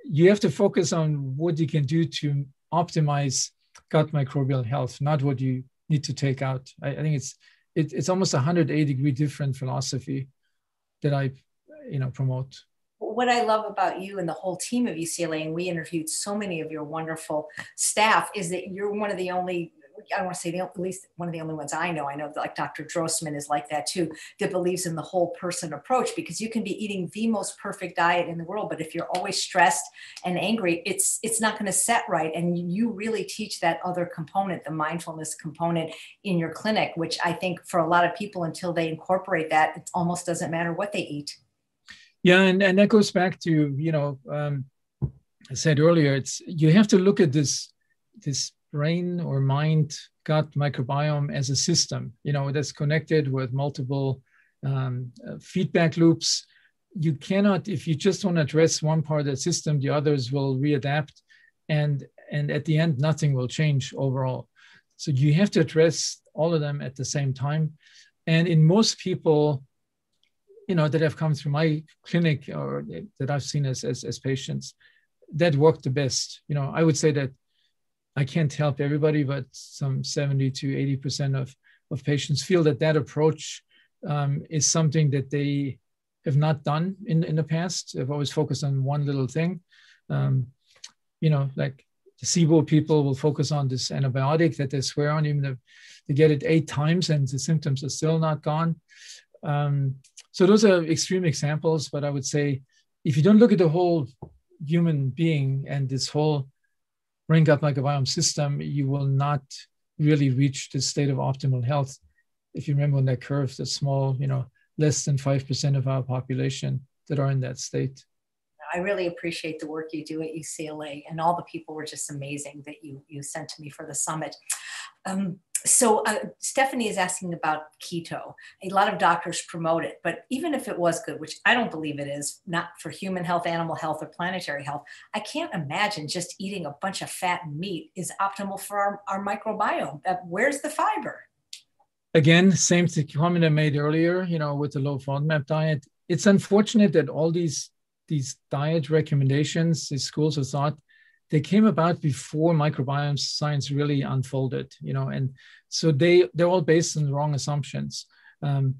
you have to focus on what you can do to optimize gut microbial health, not what you need to take out. I, I think it's it, it's almost a 180 degree different philosophy that I you know promote. What I love about you and the whole team of UCLA, and we interviewed so many of your wonderful staff, is that you're one of the only I don't want to say the, at least one of the only ones I know. I know that like Dr. Drossman is like that too, that believes in the whole person approach because you can be eating the most perfect diet in the world, but if you're always stressed and angry, it's it's not going to set right. And you really teach that other component, the mindfulness component in your clinic, which I think for a lot of people until they incorporate that, it almost doesn't matter what they eat. Yeah, and, and that goes back to, you know, um, I said earlier, it's you have to look at this this brain or mind gut microbiome as a system, you know, that's connected with multiple um, uh, feedback loops. You cannot, if you just want to address one part of the system, the others will readapt. And, and at the end, nothing will change overall. So you have to address all of them at the same time. And in most people, you know, that have come through my clinic or that I've seen as, as, as patients, that worked the best. You know, I would say that I can't help everybody, but some 70 to 80% of, of patients feel that that approach um, is something that they have not done in, in the past. They've always focused on one little thing. Um, you know, like the SIBO people will focus on this antibiotic that they swear on, even if they get it eight times and the symptoms are still not gone. Um, so those are extreme examples, but I would say if you don't look at the whole human being and this whole brain gut microbiome system, you will not really reach the state of optimal health if you remember on that curve, the small, you know, less than 5% of our population that are in that state. I really appreciate the work you do at UCLA, and all the people were just amazing that you you sent to me for the summit. Um, so uh, Stephanie is asking about keto. A lot of doctors promote it, but even if it was good, which I don't believe it is, not for human health, animal health, or planetary health, I can't imagine just eating a bunch of fat and meat is optimal for our, our microbiome. Uh, where's the fiber? Again, same comment I made earlier, you know, with the low FODMAP diet. It's unfortunate that all these these diet recommendations, these schools of thought, they came about before microbiome science really unfolded, you know, and so they they're all based on the wrong assumptions. Um,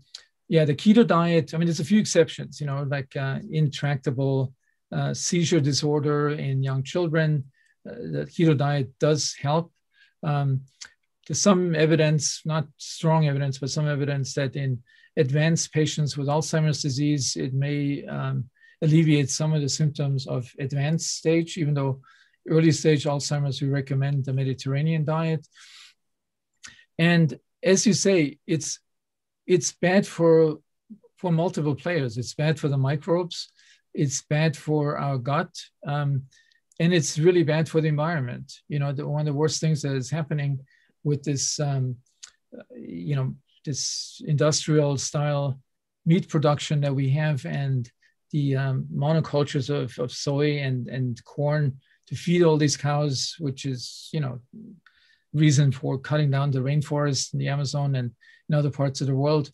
yeah, the keto diet. I mean, there's a few exceptions, you know, like uh, intractable uh, seizure disorder in young children. Uh, the keto diet does help. Um, there's some evidence, not strong evidence, but some evidence that in advanced patients with Alzheimer's disease, it may um, alleviate some of the symptoms of advanced stage, even though early stage Alzheimer's, we recommend the Mediterranean diet. And as you say, it's it's bad for for multiple players. It's bad for the microbes. It's bad for our gut, um, and it's really bad for the environment. You know, the, one of the worst things that is happening with this, um, you know, this industrial style meat production that we have, and the um, monocultures of, of soy and and corn to feed all these cows, which is, you know, reason for cutting down the rainforest in the Amazon and in other parts of the world.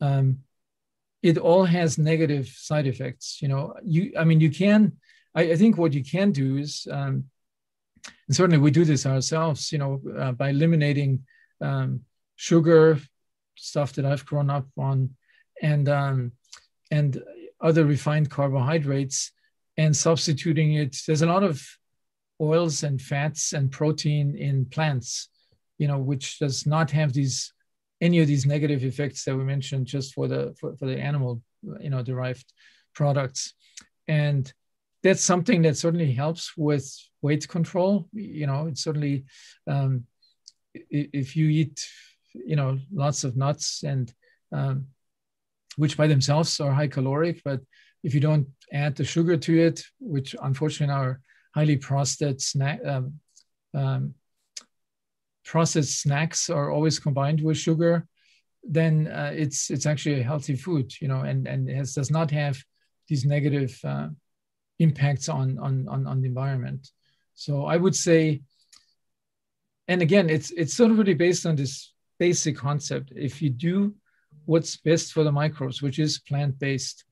Um, it all has negative side effects. You know, you, I mean, you can, I, I think what you can do is, um, and certainly we do this ourselves, you know, uh, by eliminating um, sugar, stuff that I've grown up on, and um, and other refined carbohydrates, and substituting it. There's a lot of oils and fats and protein in plants, you know, which does not have these any of these negative effects that we mentioned just for the for, for the animal, you know, derived products. And that's something that certainly helps with weight control. You know, it's certainly um, if you eat, you know, lots of nuts and um, which by themselves are high caloric, but if you don't add the sugar to it, which unfortunately our highly processed snack um, um, processed snacks are always combined with sugar, then uh, it's it's actually a healthy food, you know, and and has, does not have these negative uh, impacts on, on on on the environment. So I would say, and again, it's it's sort of really based on this basic concept. If you do what's best for the microbes, which is plant based,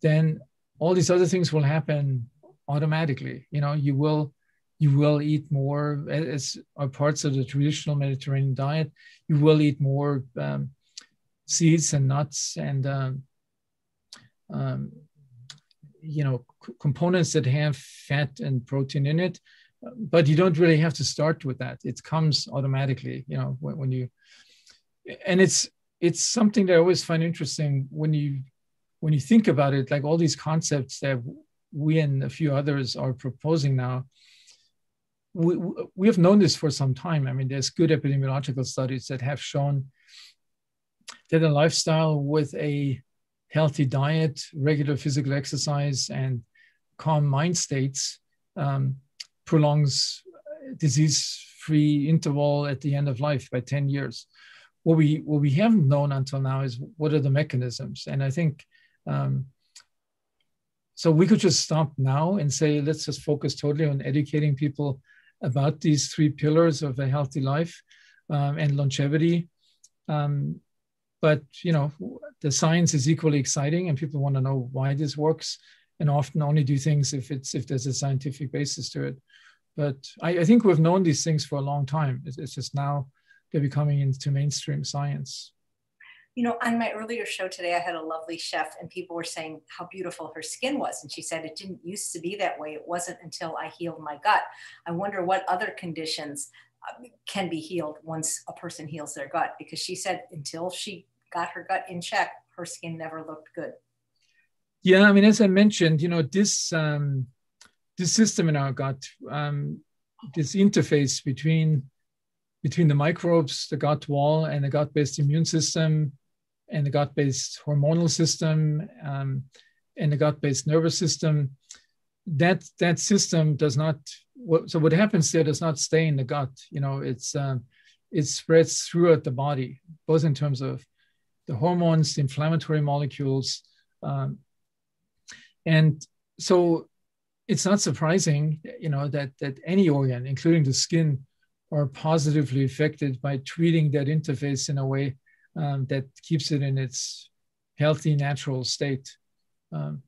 then all these other things will happen automatically. You know, you will you will eat more as are parts of the traditional Mediterranean diet. You will eat more um, seeds and nuts and um, um, you know c- components that have fat and protein in it. But you don't really have to start with that. It comes automatically. You know when, when you and it's it's something that I always find interesting when you when you think about it. Like all these concepts that we and a few others are proposing now, we, we have known this for some time. I mean, there's good epidemiological studies that have shown that a lifestyle with a healthy diet, regular physical exercise, and calm mind states um, prolongs disease-free interval at the end of life by 10 years. What we what we haven't known until now is what are the mechanisms, and I think um, so we could just stop now and say, let's just focus totally on educating people about these three pillars of a healthy life um, and longevity. Um, but you know, the science is equally exciting, and people want to know why this works, and often only do things if it's if there's a scientific basis to it. But I, I think we've known these things for a long time. It's, it's just now they're becoming into mainstream science you know, on my earlier show today, I had a lovely chef, and people were saying how beautiful her skin was. And she said it didn't used to be that way. It wasn't until I healed my gut. I wonder what other conditions uh, can be healed once a person heals their gut, because she said until she got her gut in check, her skin never looked good. Yeah, I mean, as I mentioned, you know, this um, this system in our gut, um, this interface between between the microbes, the gut wall, and the gut-based immune system, and the gut-based hormonal system, um, and the gut-based nervous system. That that system does not. So what happens there does not stay in the gut. You know, it's um, it spreads throughout the body, both in terms of the hormones, the inflammatory molecules, um, and so it's not surprising, you know, that that any organ, including the skin, are positively affected by treating that interface in a way um, that keeps it in its healthy, natural state. Um,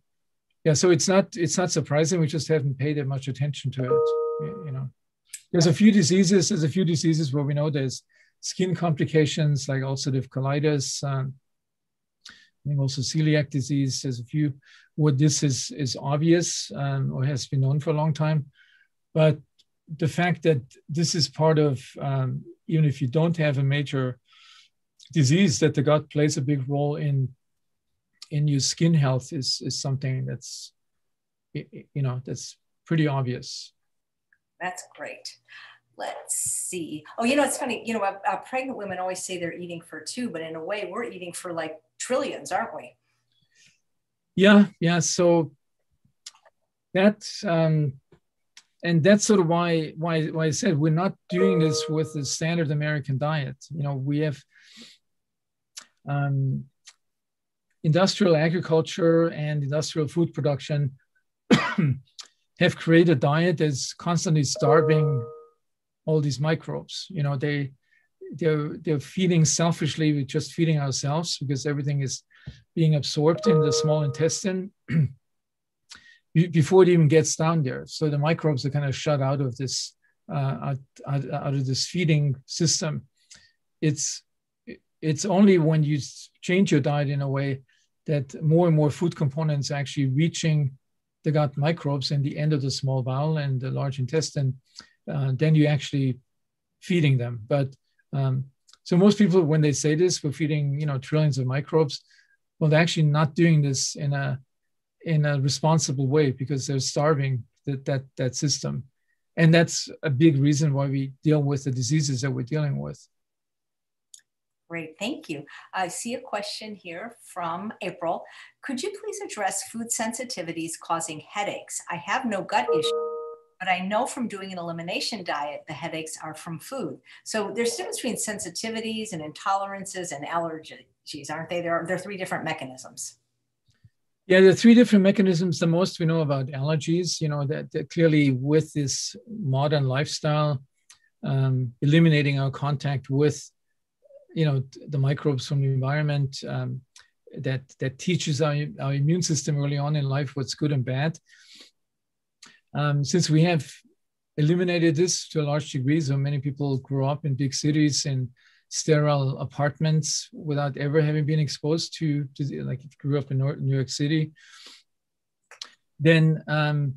yeah, so it's not it's not surprising. We just haven't paid that much attention to it. You know, there's a few diseases. There's a few diseases where we know there's skin complications like ulcerative colitis. Um, I think also celiac disease. There's a few where this is is obvious um, or has been known for a long time, but the fact that this is part of um, even if you don't have a major disease that the gut plays a big role in in your skin health is is something that's you know that's pretty obvious. That's great. Let's see. Oh you know it's funny you know uh, uh, pregnant women always say they're eating for two but in a way we're eating for like trillions aren't we? Yeah yeah so that um and that's sort of why why why I said we're not doing this with the standard American diet. You know, we have um, industrial agriculture and industrial food production *coughs* have created a diet that's constantly starving all these microbes. You know, they they're they're feeding selfishly with just feeding ourselves because everything is being absorbed in the small intestine *clears throat* before it even gets down there. So the microbes are kind of shut out of this uh, out, out, of this feeding system. It's it's only when you change your diet in a way that more and more food components actually reaching the gut microbes in the end of the small bowel and the large intestine, uh, then you're actually feeding them. But um, so most people, when they say this, we're feeding you know trillions of microbes. Well, they're actually not doing this in a in a responsible way because they're starving that that that system and that's a big reason why we deal with the diseases that we're dealing with Great, thank you. I see a question here from April. Could you please address food sensitivities causing headaches? I have no gut issue, but I know from doing an elimination diet, the headaches are from food. So there's difference between sensitivities and intolerances and allergies, aren't they? There are, there are three different mechanisms. Yeah, there are three different mechanisms. The most we know about allergies, you know, that, that clearly with this modern lifestyle, um, eliminating our contact with, you know, the microbes from the environment, um, that that teaches our, our immune system early on in life what's good and bad. Um, since we have eliminated this to a large degree, so many people grow up in big cities in sterile apartments without ever having been exposed to, to like if you grew up in New York City, then um,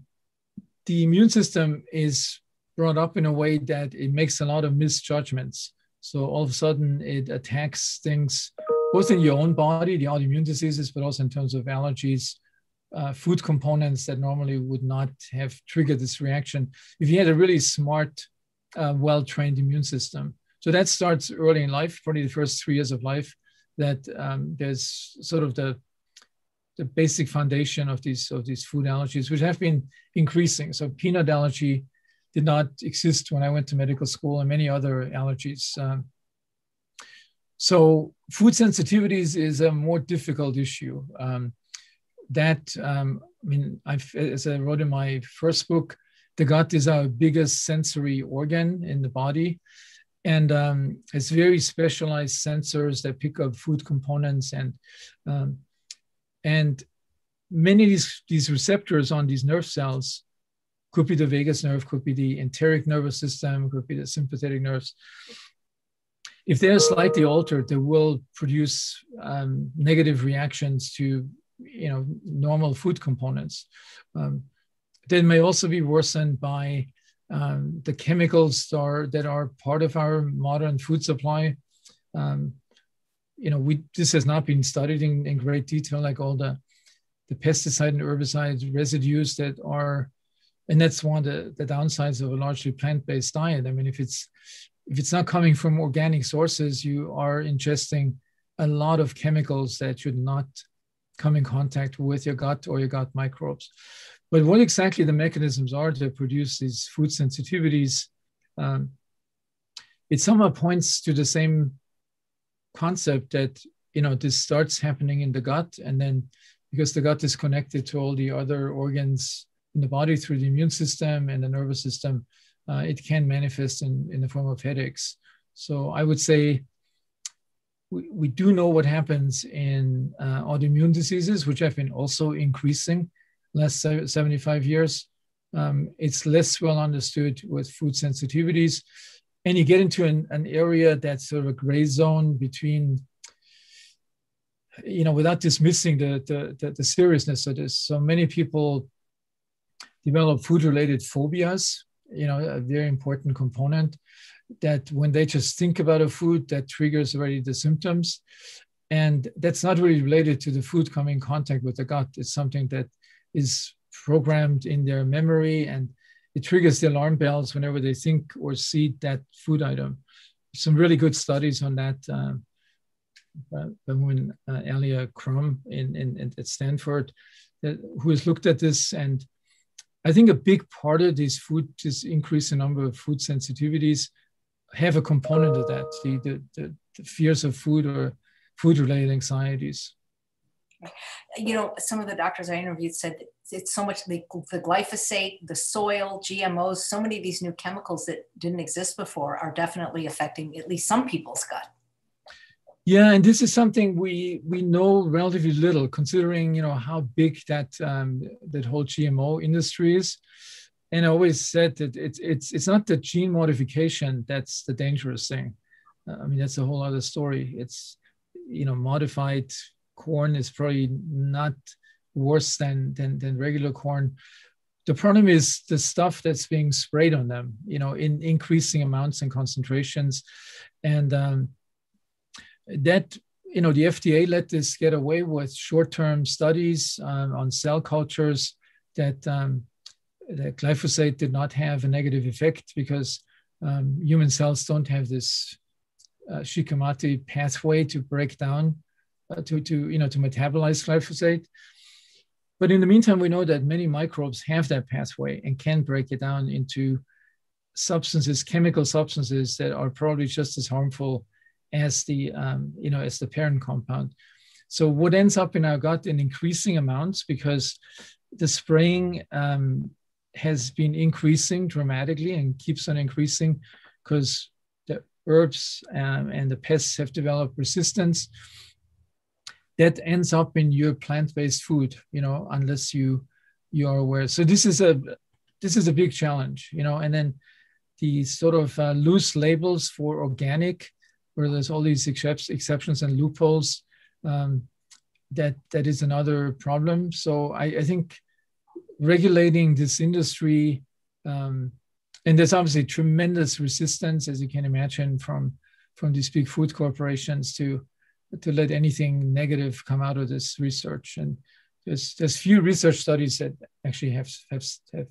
the immune system is brought up in a way that it makes a lot of misjudgments. So all of a sudden it attacks things both in your own body, the autoimmune diseases, but also in terms of allergies, uh, food components that normally would not have triggered this reaction. If you had a really smart, uh, well-trained immune system, so that starts early in life, probably the first three years of life, that um, there's sort of the the basic foundation of these of these food allergies, which have been increasing. So peanut allergy did not exist when I went to medical school, and many other allergies. Um, so food sensitivities is a more difficult issue. Um, that um, I mean, I've, as I wrote in my first book, the gut is our biggest sensory organ in the body and um, it's very specialized sensors that pick up food components and um, and many of these, these receptors on these nerve cells could be the vagus nerve could be the enteric nervous system could be the sympathetic nerves if they're slightly altered they will produce um, negative reactions to you know normal food components um, they may also be worsened by um, the chemicals are, that are part of our modern food supply. Um, you know, we this has not been studied in, in great detail, like all the the pesticide and herbicide residues that are, and that's one of the, the downsides of a largely plant-based diet. I mean, if it's if it's not coming from organic sources, you are ingesting a lot of chemicals that should not come in contact with your gut or your gut microbes. But what exactly the mechanisms are to produce these food sensitivities, um, it somehow points to the same concept that you know this starts happening in the gut, and then because the gut is connected to all the other organs in the body through the immune system and the nervous system, uh, it can manifest in, in the form of headaches. So I would say we, we do know what happens in uh, autoimmune diseases, which have been also increasing last 75 years. Um, it's less well understood with food sensitivities. And you get into an, an area that's sort of a gray zone between, you know, without dismissing the, the, the, the seriousness of this. So many people develop food related phobias, you know, a very important component that when they just think about a food that triggers already the symptoms. And that's not really related to the food coming in contact with the gut. It's something that is programmed in their memory and it triggers the alarm bells whenever they think or see that food item. Some really good studies on that uh, by woman uh, Alia Crum in, in, in, at Stanford who has looked at this and I think a big part of this food, this increase in number of food sensitivities have a component of that, the, the, the, the fears of food or food related anxieties. You know, some of the doctors I interviewed said it's so much the, the glyphosate, the soil, GMOs, so many of these new chemicals that didn't exist before are definitely affecting at least some people's gut. Yeah, and this is something we we know relatively little, considering you know how big that um, that whole GMO industry is and I always said that it's it's it's not the gene modification that's the dangerous thing. Uh, I mean, that's a whole other story. It's you know modified corn is probably not worse than than than regular corn. The problem is the stuff that's being sprayed on them, you know, in increasing amounts and concentrations, and um, that you know the FDA let this get away with short-term studies um, on cell cultures that um, the glyphosate did not have a negative effect because um, human cells don't have this uh, Shikimate pathway to break down, uh, to, to, you know, to metabolize glyphosate. But in the meantime, we know that many microbes have that pathway and can break it down into substances, chemical substances that are probably just as harmful as the, um, you know, as the parent compound. So what ends up in our gut in increasing amounts because the spraying um, has been increasing dramatically and keeps on increasing because the herbs um, and the pests have developed resistance. That ends up in your plant-based food, you know, unless you you are aware. So this is a this is a big challenge, you know. And then the sort of uh, loose labels for organic, where there's all these exceptions and loopholes. Um, that that is another problem. So I, I think regulating this industry. Um, and there's obviously tremendous resistance, as you can imagine, from from these big food corporations to to let anything negative come out of this research. And there's there's few research studies that actually have have have,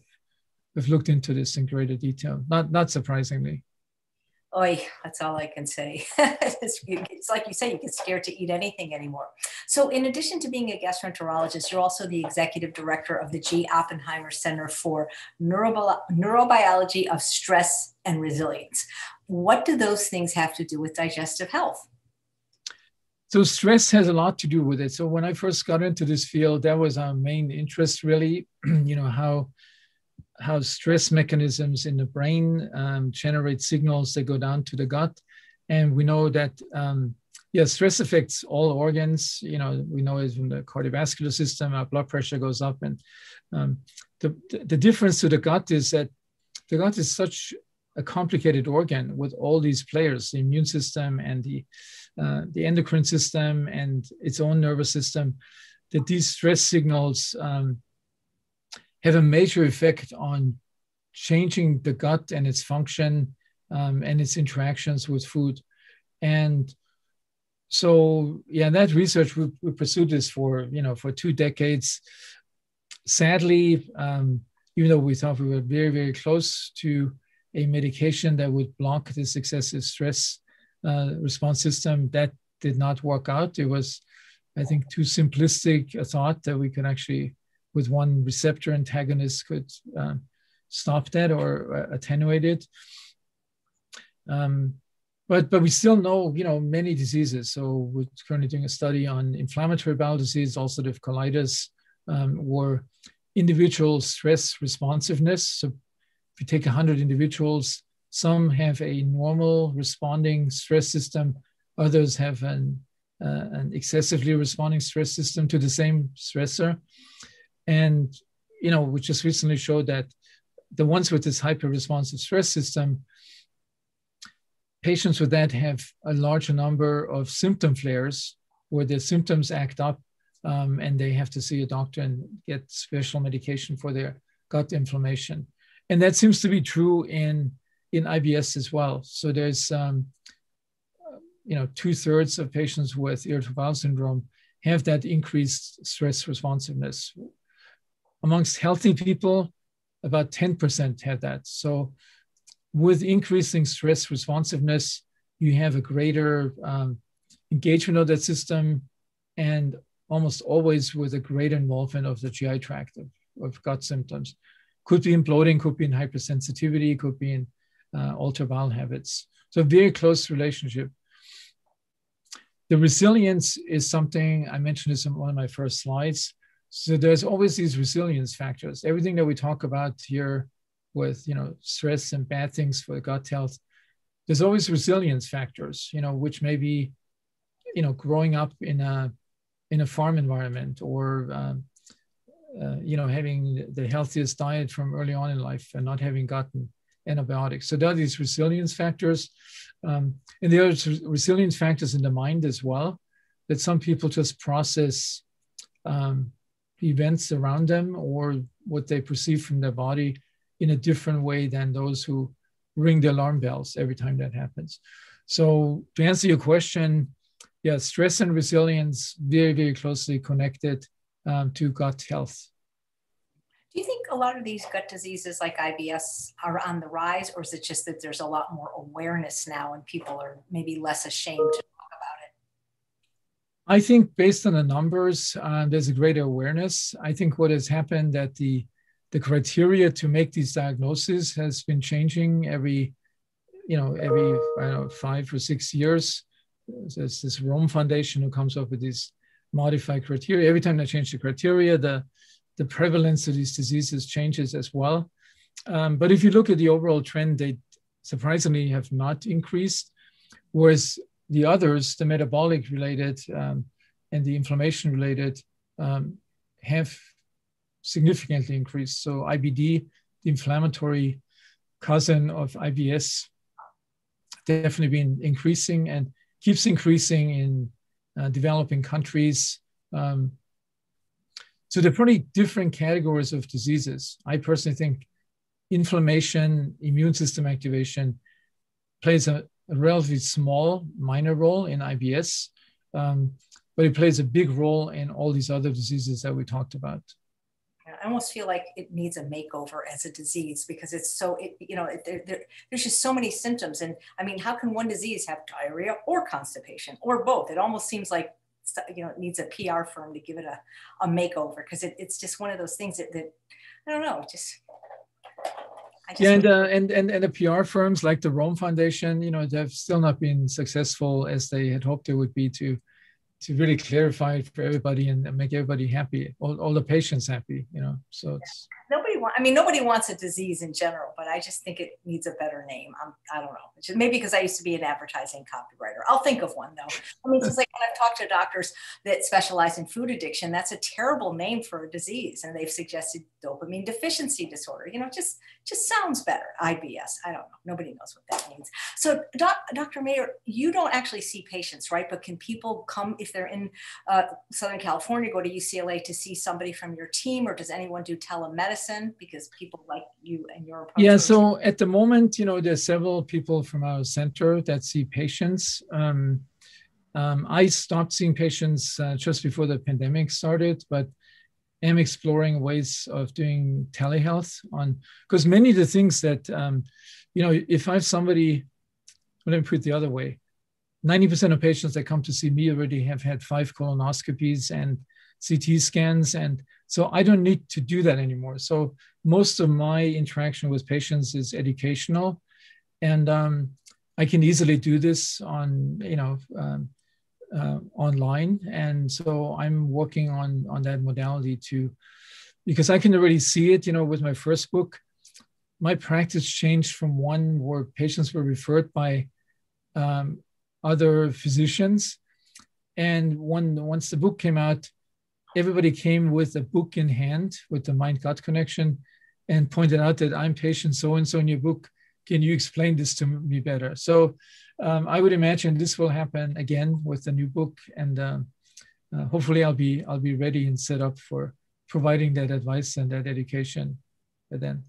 have looked into this in greater detail. Not not surprisingly. Oi, that's all I can say. *laughs* it's, like you say, you get scared to eat anything anymore. So, in addition to being a gastroenterologist, you're also the executive director of the G. Oppenheimer Center for Neurobi- Neurobiology of Stress and Resilience. What do those things have to do with digestive health? So, stress has a lot to do with it. So, when I first got into this field, that was our main interest, really. *clears throat* you know, how how stress mechanisms in the brain um, generate signals that go down to the gut. And we know that, um, yeah, stress affects all organs. You know, we know it from the cardiovascular system, our blood pressure goes up. And um, the, the difference to the gut is that the gut is such a complicated organ with all these players, the immune system and the, uh, the endocrine system and its own nervous system, that these stress signals um, have a major effect on changing the gut and its function um, and its interactions with food. And so, yeah, that research we, we pursued this for you know for two decades. Sadly, um, even though we thought we were very very close to a medication that would block this excessive stress uh, response system. That did not work out. It was, I think, too simplistic a thought that we could actually, with one receptor antagonist, could um, stop that or uh, attenuate it. Um, but but we still know you know many diseases. So we're currently doing a study on inflammatory bowel disease, ulcerative colitis, um, or individual stress responsiveness. So if you take 100 individuals, some have a normal responding stress system, others have an, uh, an excessively responding stress system to the same stressor. And, you know, we just recently showed that the ones with this hyper responsive stress system, patients with that have a larger number of symptom flares where the symptoms act up um, and they have to see a doctor and get special medication for their gut inflammation. And that seems to be true in, in IBS as well. So there's, um, you know, two thirds of patients with irritable bowel syndrome have that increased stress responsiveness. Amongst healthy people, about 10% have that. So with increasing stress responsiveness, you have a greater um, engagement of that system and almost always with a greater involvement of the GI tract of, of gut symptoms. Could be in bloating, could be in hypersensitivity, could be in uh, altered bowel habits. So very close relationship. The resilience is something I mentioned this in one of my first slides. So there's always these resilience factors. Everything that we talk about here with you know stress and bad things for gut health, there's always resilience factors, you know, which may be, you know, growing up in a in a farm environment or um, uh, you know having the healthiest diet from early on in life and not having gotten antibiotics so there are these resilience factors um, and there are resilience factors in the mind as well that some people just process um, events around them or what they perceive from their body in a different way than those who ring the alarm bells every time that happens so to answer your question yeah, stress and resilience very, very closely connected um, to gut health. Do you think a lot of these gut diseases like IBS are on the rise, or is it just that there's a lot more awareness now and people are maybe less ashamed to? I think based on the numbers, uh, there's a greater awareness. I think what has happened that the the criteria to make these diagnoses has been changing every, you know, every I don't know, five or six years there's this Rome Foundation who comes up with these modified criteria. Every time they change the criteria, the, the prevalence of these diseases changes as well. Um, but if you look at the overall trend, they surprisingly have not increased, whereas the others, the metabolic related um, and the inflammation related, um, have significantly increased. So IBD, the inflammatory cousin of IBS, definitely been increasing. And keeps increasing in uh, developing countries. Um, so they're pretty different categories of diseases. I personally think inflammation, immune system activation plays a, a relatively small, minor role in IBS, um, but it plays a big role in all these other diseases that we talked about. I almost feel like it needs a makeover as a disease because it's so, it, you know, there, there, there's just so many symptoms. And I mean, how can one disease have diarrhea or constipation or both? It almost seems like, you know, it needs a PR firm to give it a, a makeover because it, it's just one of those things that, that I don't know, just. Yeah, and, uh, and and and the PR firms like the Rome Foundation, you know, they've still not been successful as they had hoped they would be to to really clarify it for everybody and make everybody happy, all, all the patients happy, you know. So it's nobody want, I mean, nobody wants a disease in general, but I just think it needs a better name. I'm, I don't know. Maybe because I used to be an advertising copywriter. I'll think of one though. I mean, just like when I've talked to doctors that specialize in food addiction, that's a terrible name for a disease. And they've suggested dopamine deficiency disorder. You know, just, just sounds better. IBS. I don't know. Nobody knows what that means. So doc, Dr. Mayer, you don't actually see patients, right? But can people come if they're in uh, Southern California, go to UCLA to see somebody from your team or does anyone do telemedicine? because people like you and your approach? Yeah, so at the moment, you know, there's several people from our center that see patients. Um, um, I stopped seeing patients uh, just before the pandemic started, but am exploring ways of doing telehealth on because many of the things that um, you know, if I have somebody, let me put it the other way 90% of patients that come to see me already have had five colonoscopies and CT scans. And so I don't need to do that anymore. So most of my interaction with patients is educational. And um, I can easily do this on, you know, um, uh, online. And so I'm working on, on that modality too, because I can already see it, you know, with my first book. My practice changed from one where patients were referred by um, other physicians. And when, once the book came out, everybody came with a book in hand with the mind gut connection and pointed out that I'm patient so and so in your book. Can you explain this to me better? So um, I would imagine this will happen again with the new book, and uh, uh, hopefully I'll be I'll be ready and set up for providing that advice and that education then.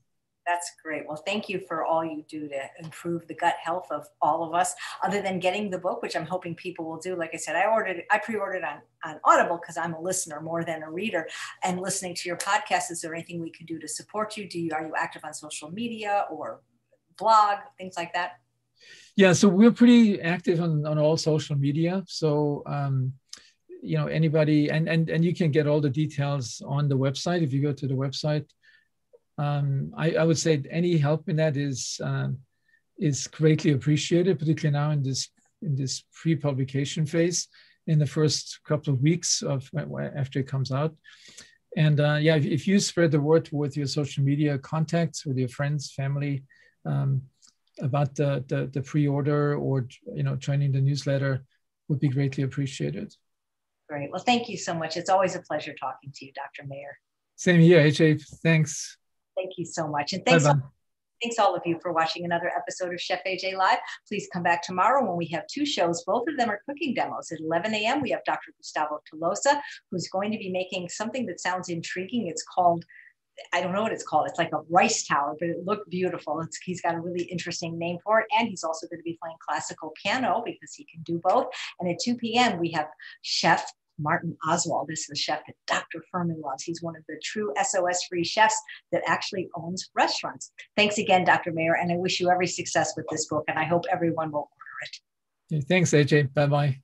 That's great. Well, thank you for all you do to improve the gut health of all of us. Other than getting the book, which I'm hoping people will do. Like I said, I ordered, I pre-ordered on on Audible because I'm a listener more than a reader. And listening to your podcast, is there anything we can do to support you? Do you are you active on social media or blog things like that? Yeah, so we're pretty active on on all social media. So. Um, you know anybody and and and you can get all the details on the website if you go to the website um, I, I, would say any help in that is um, is greatly appreciated, particularly now in this in this pre-publication phase, in the first couple of weeks of after it comes out. And uh, yeah, if, if, you spread the word with your social media contacts, with your friends, family, um, about the, the, the pre-order or you know joining the newsletter, would be greatly appreciated. Great. Well, thank you so much. It's always a pleasure talking to you, Dr. Mayer. Same here, AJ. Thanks. Thank you so much. And thanks. All, thanks all of you for watching another episode of Chef AJ Live. Please come back tomorrow when we have two shows. Both of them are cooking demos. At 11 a.m., we have Dr. Gustavo Tolosa, who's going to be making something that sounds intriguing. It's called I don't know what it's called. It's like a rice tower, but it looked beautiful. It's, he's got a really interesting name for it. And he's also going to be playing classical piano because he can do both. And at 2 p.m., we have Chef Martin Oswald This is the chef that Dr. Fuhrman loves. He's one of the true SOS free chefs that actually owns restaurants. Thanks again, Dr. Mayer, and I wish you every success with this book, and I hope everyone will order it. Thanks, AJ. Bye bye.